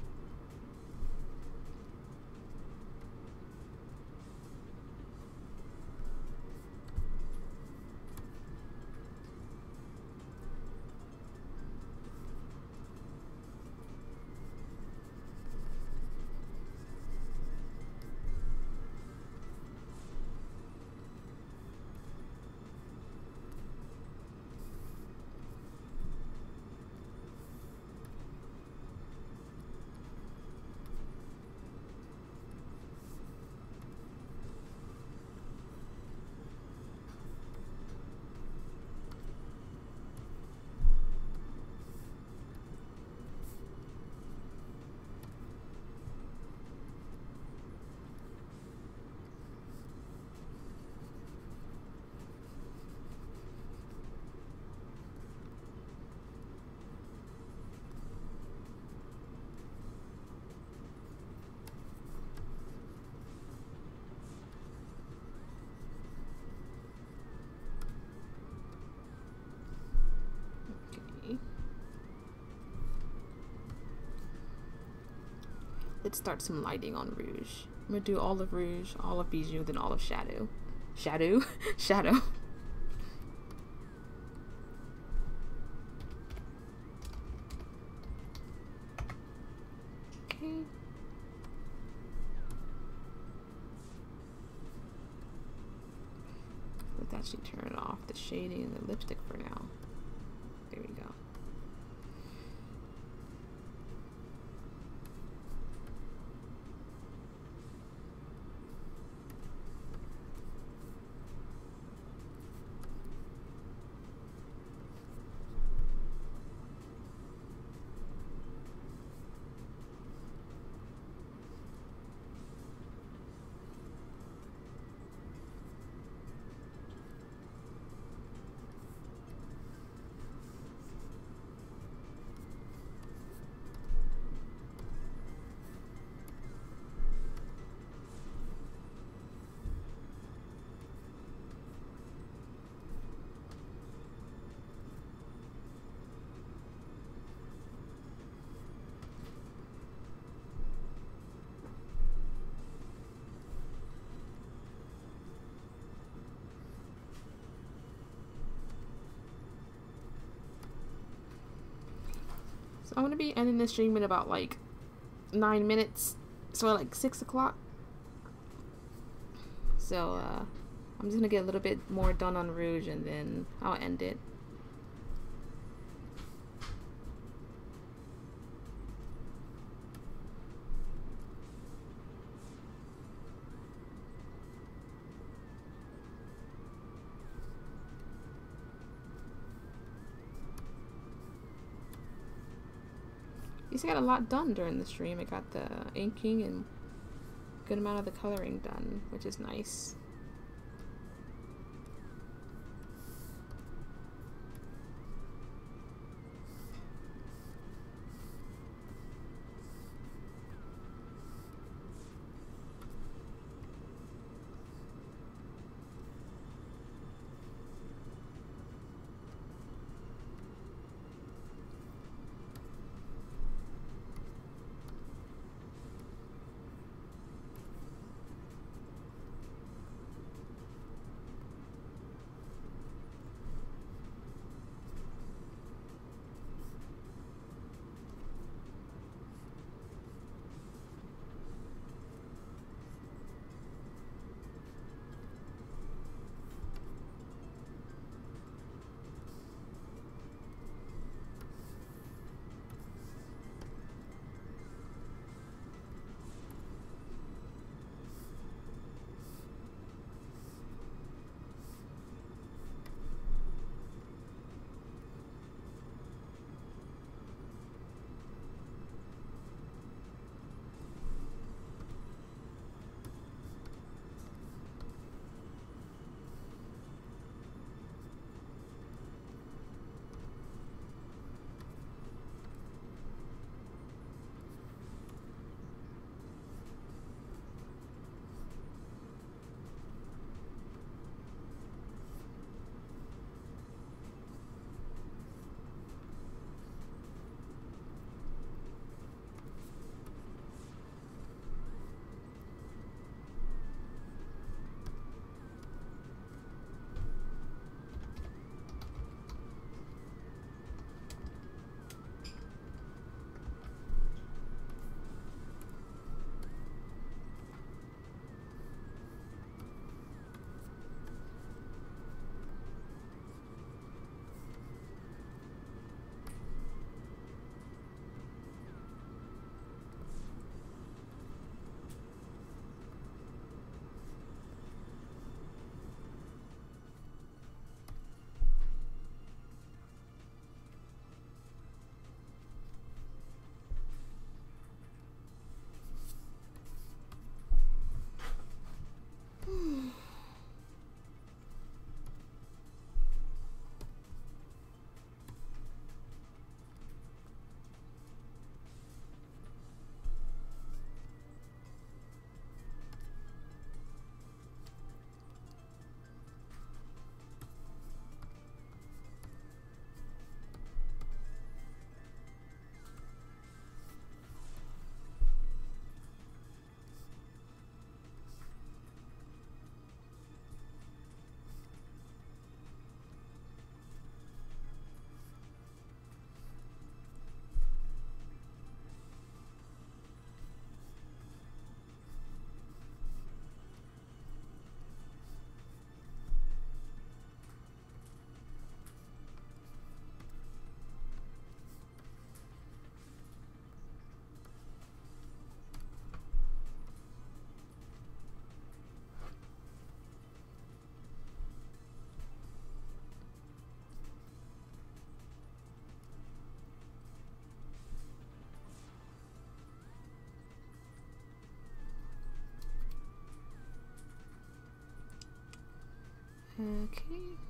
Let's start some lighting on Rouge. I'm gonna do all of Rouge, all of Bijou, then all of Shadow. Shadow? Shadow. Okay. Let's actually turn off the shading and the lipstick for now. I'm gonna be ending this stream in about like nine minutes. So like six o'clock. So uh, I'm just gonna get a little bit more done on Rouge and then I'll end it. Least I got a lot done during the stream. I got the inking and good amount of the coloring done, which is nice. Okay.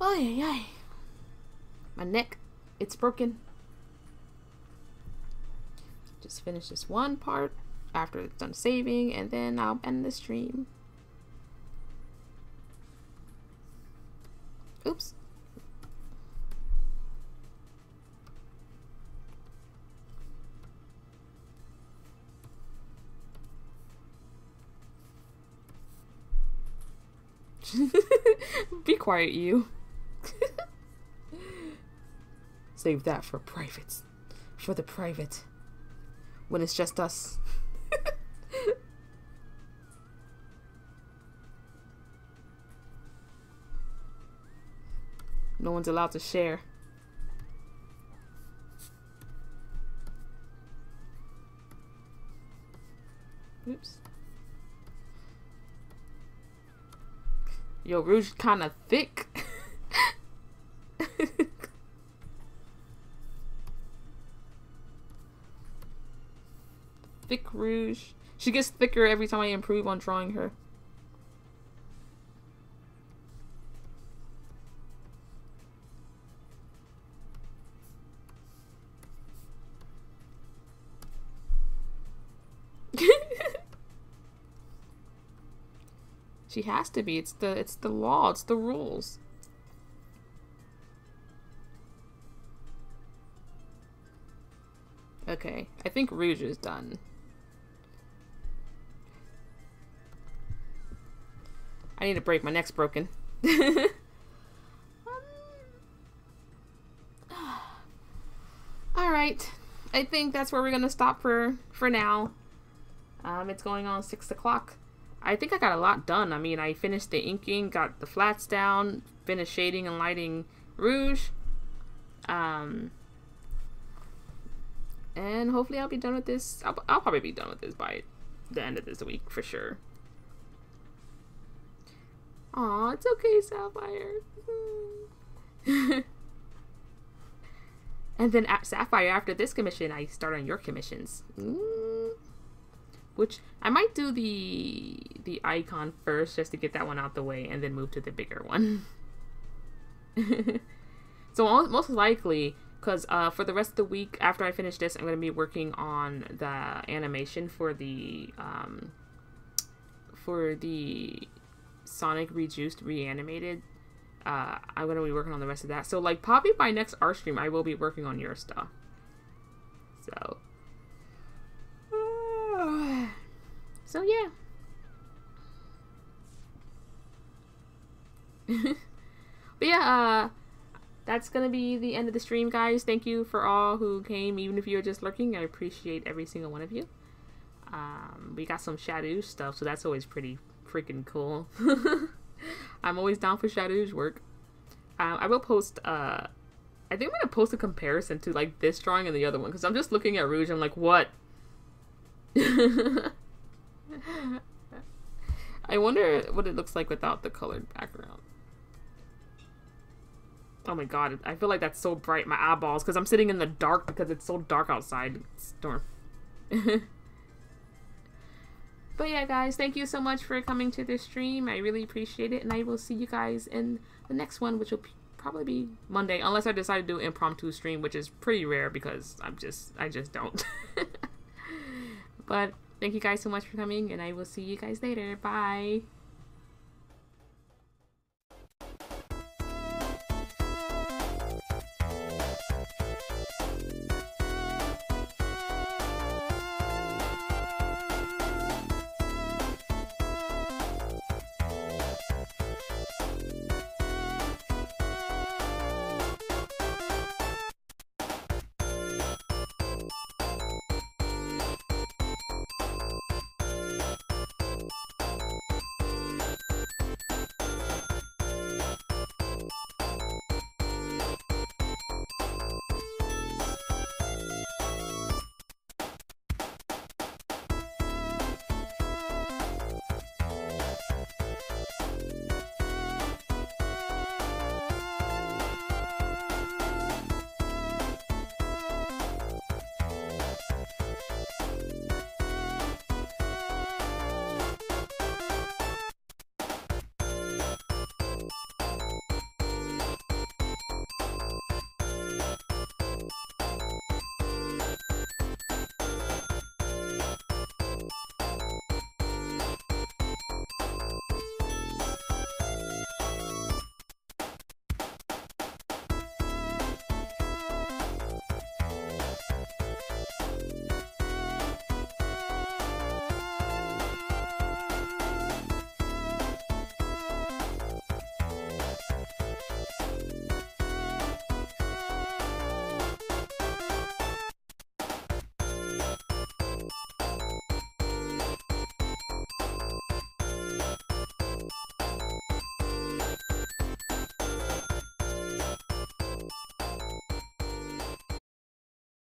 Ay, ay. My neck, it's broken. Just finish this one part after it's done saving, and then I'll end the stream. Oops. Be quiet, you. Save that for privates. For the private. When it's just us. no one's allowed to share. Oops. Yo, Rouge kind of thick She gets thicker every time I improve on drawing her. she has to be. It's the it's the law. It's the rules. Okay, I think Rouge is done. I need a break. My neck's broken. All right. I think that's where we're gonna stop for for now. Um, it's going on six o'clock. I think I got a lot done. I mean, I finished the inking, got the flats down, finished shading and lighting rouge. Um, and hopefully I'll be done with this. I'll, I'll probably be done with this by the end of this week for sure. Aw, it's okay, Sapphire. and then at Sapphire, after this commission, I start on your commissions. Mm. Which I might do the the icon first just to get that one out the way and then move to the bigger one. so most likely, because uh, for the rest of the week after I finish this, I'm going to be working on the animation for the um, for the Sonic Rejuiced Reanimated. Uh, I'm to be working on the rest of that. So, like, probably by next art stream, I will be working on your stuff. So, so yeah. but yeah, uh, that's gonna be the end of the stream, guys. Thank you for all who came, even if you're just lurking. I appreciate every single one of you. Um, we got some Shadow stuff, so that's always pretty freaking cool. I'm always down for Shadow's work. Um, I will post. Uh, I think I'm gonna post a comparison to like this drawing and the other one because I'm just looking at Rouge. I'm like, what? I wonder what it looks like without the colored background. Oh my god, I feel like that's so bright, my eyeballs, because I'm sitting in the dark because it's so dark outside. Storm. But yeah, guys, thank you so much for coming to this stream. I really appreciate it, and I will see you guys in the next one, which will probably be Monday, unless I decide to do impromptu stream, which is pretty rare because I'm just I just don't. but thank you guys so much for coming, and I will see you guys later. Bye.